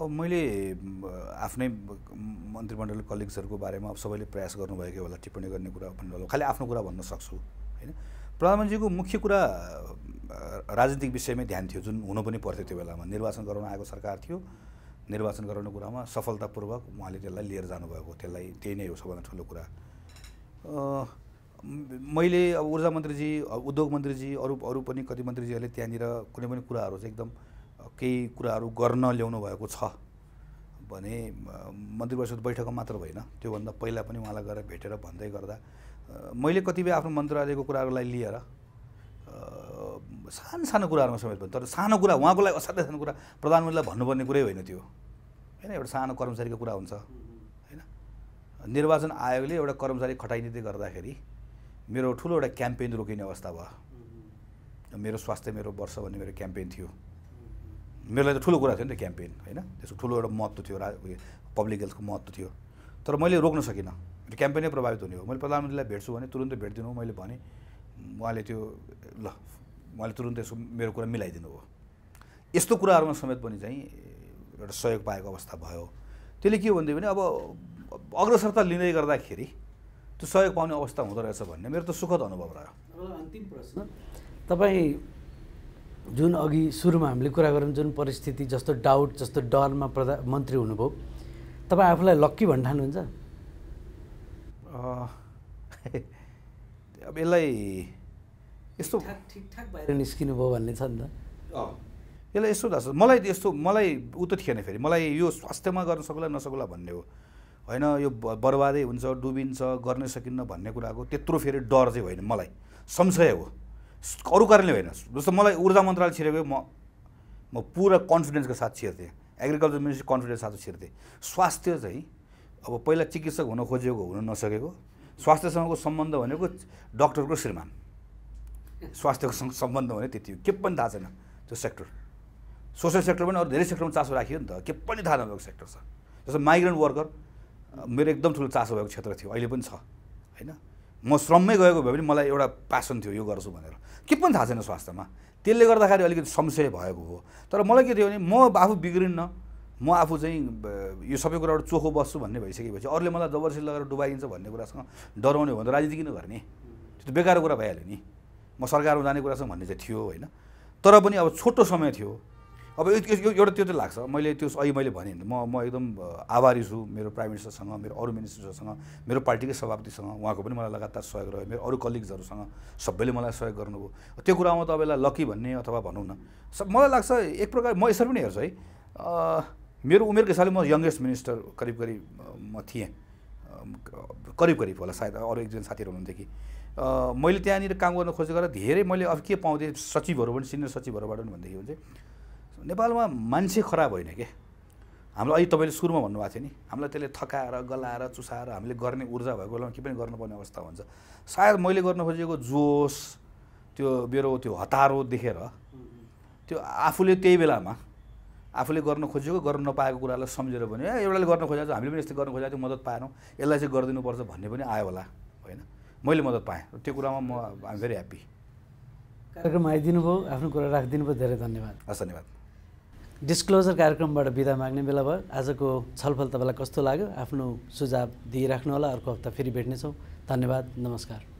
अब मैले आफ्नै मन्त्रीमण्डल कलिग्सहरूको बारेमा अब सबैले प्रयास गर्नुभएको होला टिप्पणी गर्ने कुरा भन्नु होला। खालि आफ्नो कुरा भन्न सक्छु होइन? प्रधानमन्त्रीको मुख्य कुरा राजनीतिक विषयमै ध्यान थियो जुन हुनु पनि पर्थ्यो त्यो बेलामा। निर्वाचन गराउन आएको सरकार थियो निर्वाचन गराउने कुरामा सफलतापूर्वक उहाँले त्यसलाई लिएर जानुभएको त्यसलाई त्यही नै हो सबभन्दा ठुलो कुरा। मैले अब ऊर्जा मन्त्रीजी उद्योग मन्त्रीजी अरू अरू पनि कति मन्त्रीजीहरूले त्यहाँनिर कुनै पनि कुराहरू चाहिँ एकदम केही कुराहरू गर्न ल्याउनु भएको छ भने मन्त्री परिषद बैठकमा मात्र होइन त्योभन्दा पहिला पनि उहाँलाई गएर भेटेर भन्दै गर्दा मैले कतिपय आफ्नो मन्त्रालयको कुराहरूलाई लिएर सानो सानो कुराहरूमा समेत भयो तर सानो कुरा उहाँको लागि असाध्यै सानो कुरा प्रधानमन्त्रीलाई भन्नुपर्ने कुरै होइन त्यो। होइन एउटा सानो कर्मचारीको कुरा हुन्छ। होइन? निर्वाचन आयोगले एउटा कर्मचारी खटाइनीति गर्दाखेरि मेरो ठुलो एउटा क्याम्पेन रोकिने अवस्था भयो। मेरो स्वास्थ्य मेरो वर्ष भन्ने मेरो क्याम्पेन थियो। मेरो लागि त ठुलो कुरा थियो नि त क्याम्पेन होइन? त्यसको ठुलो एउटा महत्त्व थियो रा पब्लिक हेल्थको महत्त्व थियो। तर मैले रोक्न सकिनँ। क्याम्पेनै प्रभावित हुने हो। मैले प्रधानमन्त्रीलाई भेट्छु भने तुरुन्तै भेटिदिनु मैले भने उहाँले त्यो ल उहाँले तुरुन्तै यसो मेरो कुरा मिलाइदिनु भयो। यस्तो कुराहरूमा समेत पनि चाहिँ एउटा सहयोग पाएको अवस्था भयो। त्यसले के हो भन्दै भने अब अग्रसरता लिँदै गर्दाखेरि त्यो सहयोग पाउने अवस्था हुँदो रहेछ भन्ने मेरो त सुखद अनुभव रह्यो। अन्तिम प्रश्न। तपाईँ जुन अघि सुरुमा हामीले कुरा गऱ्यौँ जुन परिस्थिति जस्तो डाउट जस्तो डरमा प्रधान मन्त्री हुनुभयो तपाईँ आफूलाई लक्की भन्ठान्नुहुन्छ अब यसलाई यस्तो ठिकठाक बाहिर निस्किनु भयो भन्ने छ नि त। यसलाई यस्तो लाग्छ। मलाई यस्तो मलाई ऊ त थिएन फेरि। मलाई यो स्वास्थ्यमा गर्न सक्ला नसक्ला भन्ने हो। होइन यो बर्बादै हुन्छ डुबिन्छ गर्न सकिन्न भन्ने कुराको त्यत्रो फेरि डर चाहिँ होइन मलाई। संशय हो। अरू कारणले होइन। जस्तो मलाई ऊर्जा मन्त्रालय छिरेको म म पुरा कन्फिडेन्सको साथ छिर्थेँ। एग्रिकल्चर मिनिस्ट्री कन्फिडेन्स साथ छिर्थेँ। स्वास्थ्य चाहिँ अब पहिला चिकित्सक हुन खोजेको हुन नसकेको। स्वास्थ्यसँगको सम्बन्ध भनेको डक्टरको श्रीमान। स्वास्थ्यको सम्बन्ध भने त्यति हो। के पनि थाहा छैन त्यो सेक्टर। सोसियल सेक्टर पनि अरू धेरै सेक्टरमा चासो राखियो नि त। के पनि थाहा नभएको सेक्टर छ। जस्तो माइग्रेन्ट वर्कर मेरो एकदम ठुलो चासो भएको क्षेत्र थियो। अहिले पनि छ होइन? म श्रममै गएको भए पनि मलाई एउटा प्यासन थियो यो गर्छु भनेर। के पनि थाहा छैन स्वास्थ्यमा। त्यसले गर्दाखेरि अलिकति संशय भएको हो। तर मलाई के थियो भने म आफू बिग्रिन्न म आफू चाहिँ यो सबै कुराबाट चोखो बस्छु भन्ने भइसकेपछि अरूले मलाई जबरजस्ती लगाएर डुबाइदिन्छ भन्ने कुरासँग डराउने हो भने राजनीति किन गर्ने? त्यो त बेकार कुरा भइहाल्यो नि। म सरकारमा जाने कुरासँग भन्ने चाहिँ थियो होइन? तर पनि अब छोटो समय थियो। अब एउटा त्यो चाहिँ लाग्छ। मैले त्यो अघि मैले भने म म एकदम आभारी छु मेरो प्राइम मिनिस्टरसँग मेरो अरू मिनिस्टरसँग मेरो पार्टीकै सभापतिसँग उहाँको पनि मलाई लगातार सहयोग रह्यो मेरो अरू कलिग्सहरूसँग सबैले मलाई सहयोग गर्नुभयो। त्यो कुरामा तपाईँलाई लकी भन्ने अथवा भनौँ न। मलाई लाग्छ एक प्रकार म यसरी पनि हेर्छु है। मेरो उमेरको हिसाबले म यङ्गेस्ट मिनिस्टर करिब करिब म थिएँ। करिब करिब होला सायद अरू एकजना साथीहरू हुनुहुन्थ्यो कि। मैले त्यहाँनिर काम गर्न खोजेको धेरै मैले अब के पाउँथेँ सचिवहरू पनि सिनियर सचिवहरूबाट पनि भनेदेखि चाहिँ नेपालमा मान्छे खराब होइन के? हामीलाई अहिले तपाईँले सुरुमा भन्नुभएको थियो नि हामीलाई त्यसले थकाएर गलाएर चुसाएर हामीले गर्ने ऊर्जा भएको बेलामा के पनि गर्नुपर्ने अवस्था हुन्छ। सायद मैले गर्न खोजेको जोस त्यो मेरो त्यो हतारो देखेर त्यो आफूले त्यही बेलामा आफूले गर्न खोजेको गर्न नपाएको कुरालाई सम्झेर पनि ए एउटाले गर्न खोजेको हामीले पनि यस्तै गर्न खोजेको थियो मद्दत पाएनौँ यसलाई चाहिँ गरिदिनुपर्छ भन्ने पनि आयो होला। मैले मद्दत पाएँ। त्यो कुरामा म आइम भेरी ह्याप्पी कार्यक्रममा आइदिनु भयो आफ्नो कुरा राखिदिनु भयो धेरै धन्यवाद। हस् धन्यवाद। डिस्क्लोजर कार्यक्रमबाट बिदा माग्ने बेला भयो। आजको छलफल तपाईँलाई कस्तो लाग्यो? आफ्नो सुझाव दिइराख्नु होला अर्को हप्ता फेरि भेट्नेछौँ। धन्यवाद नमस्कार।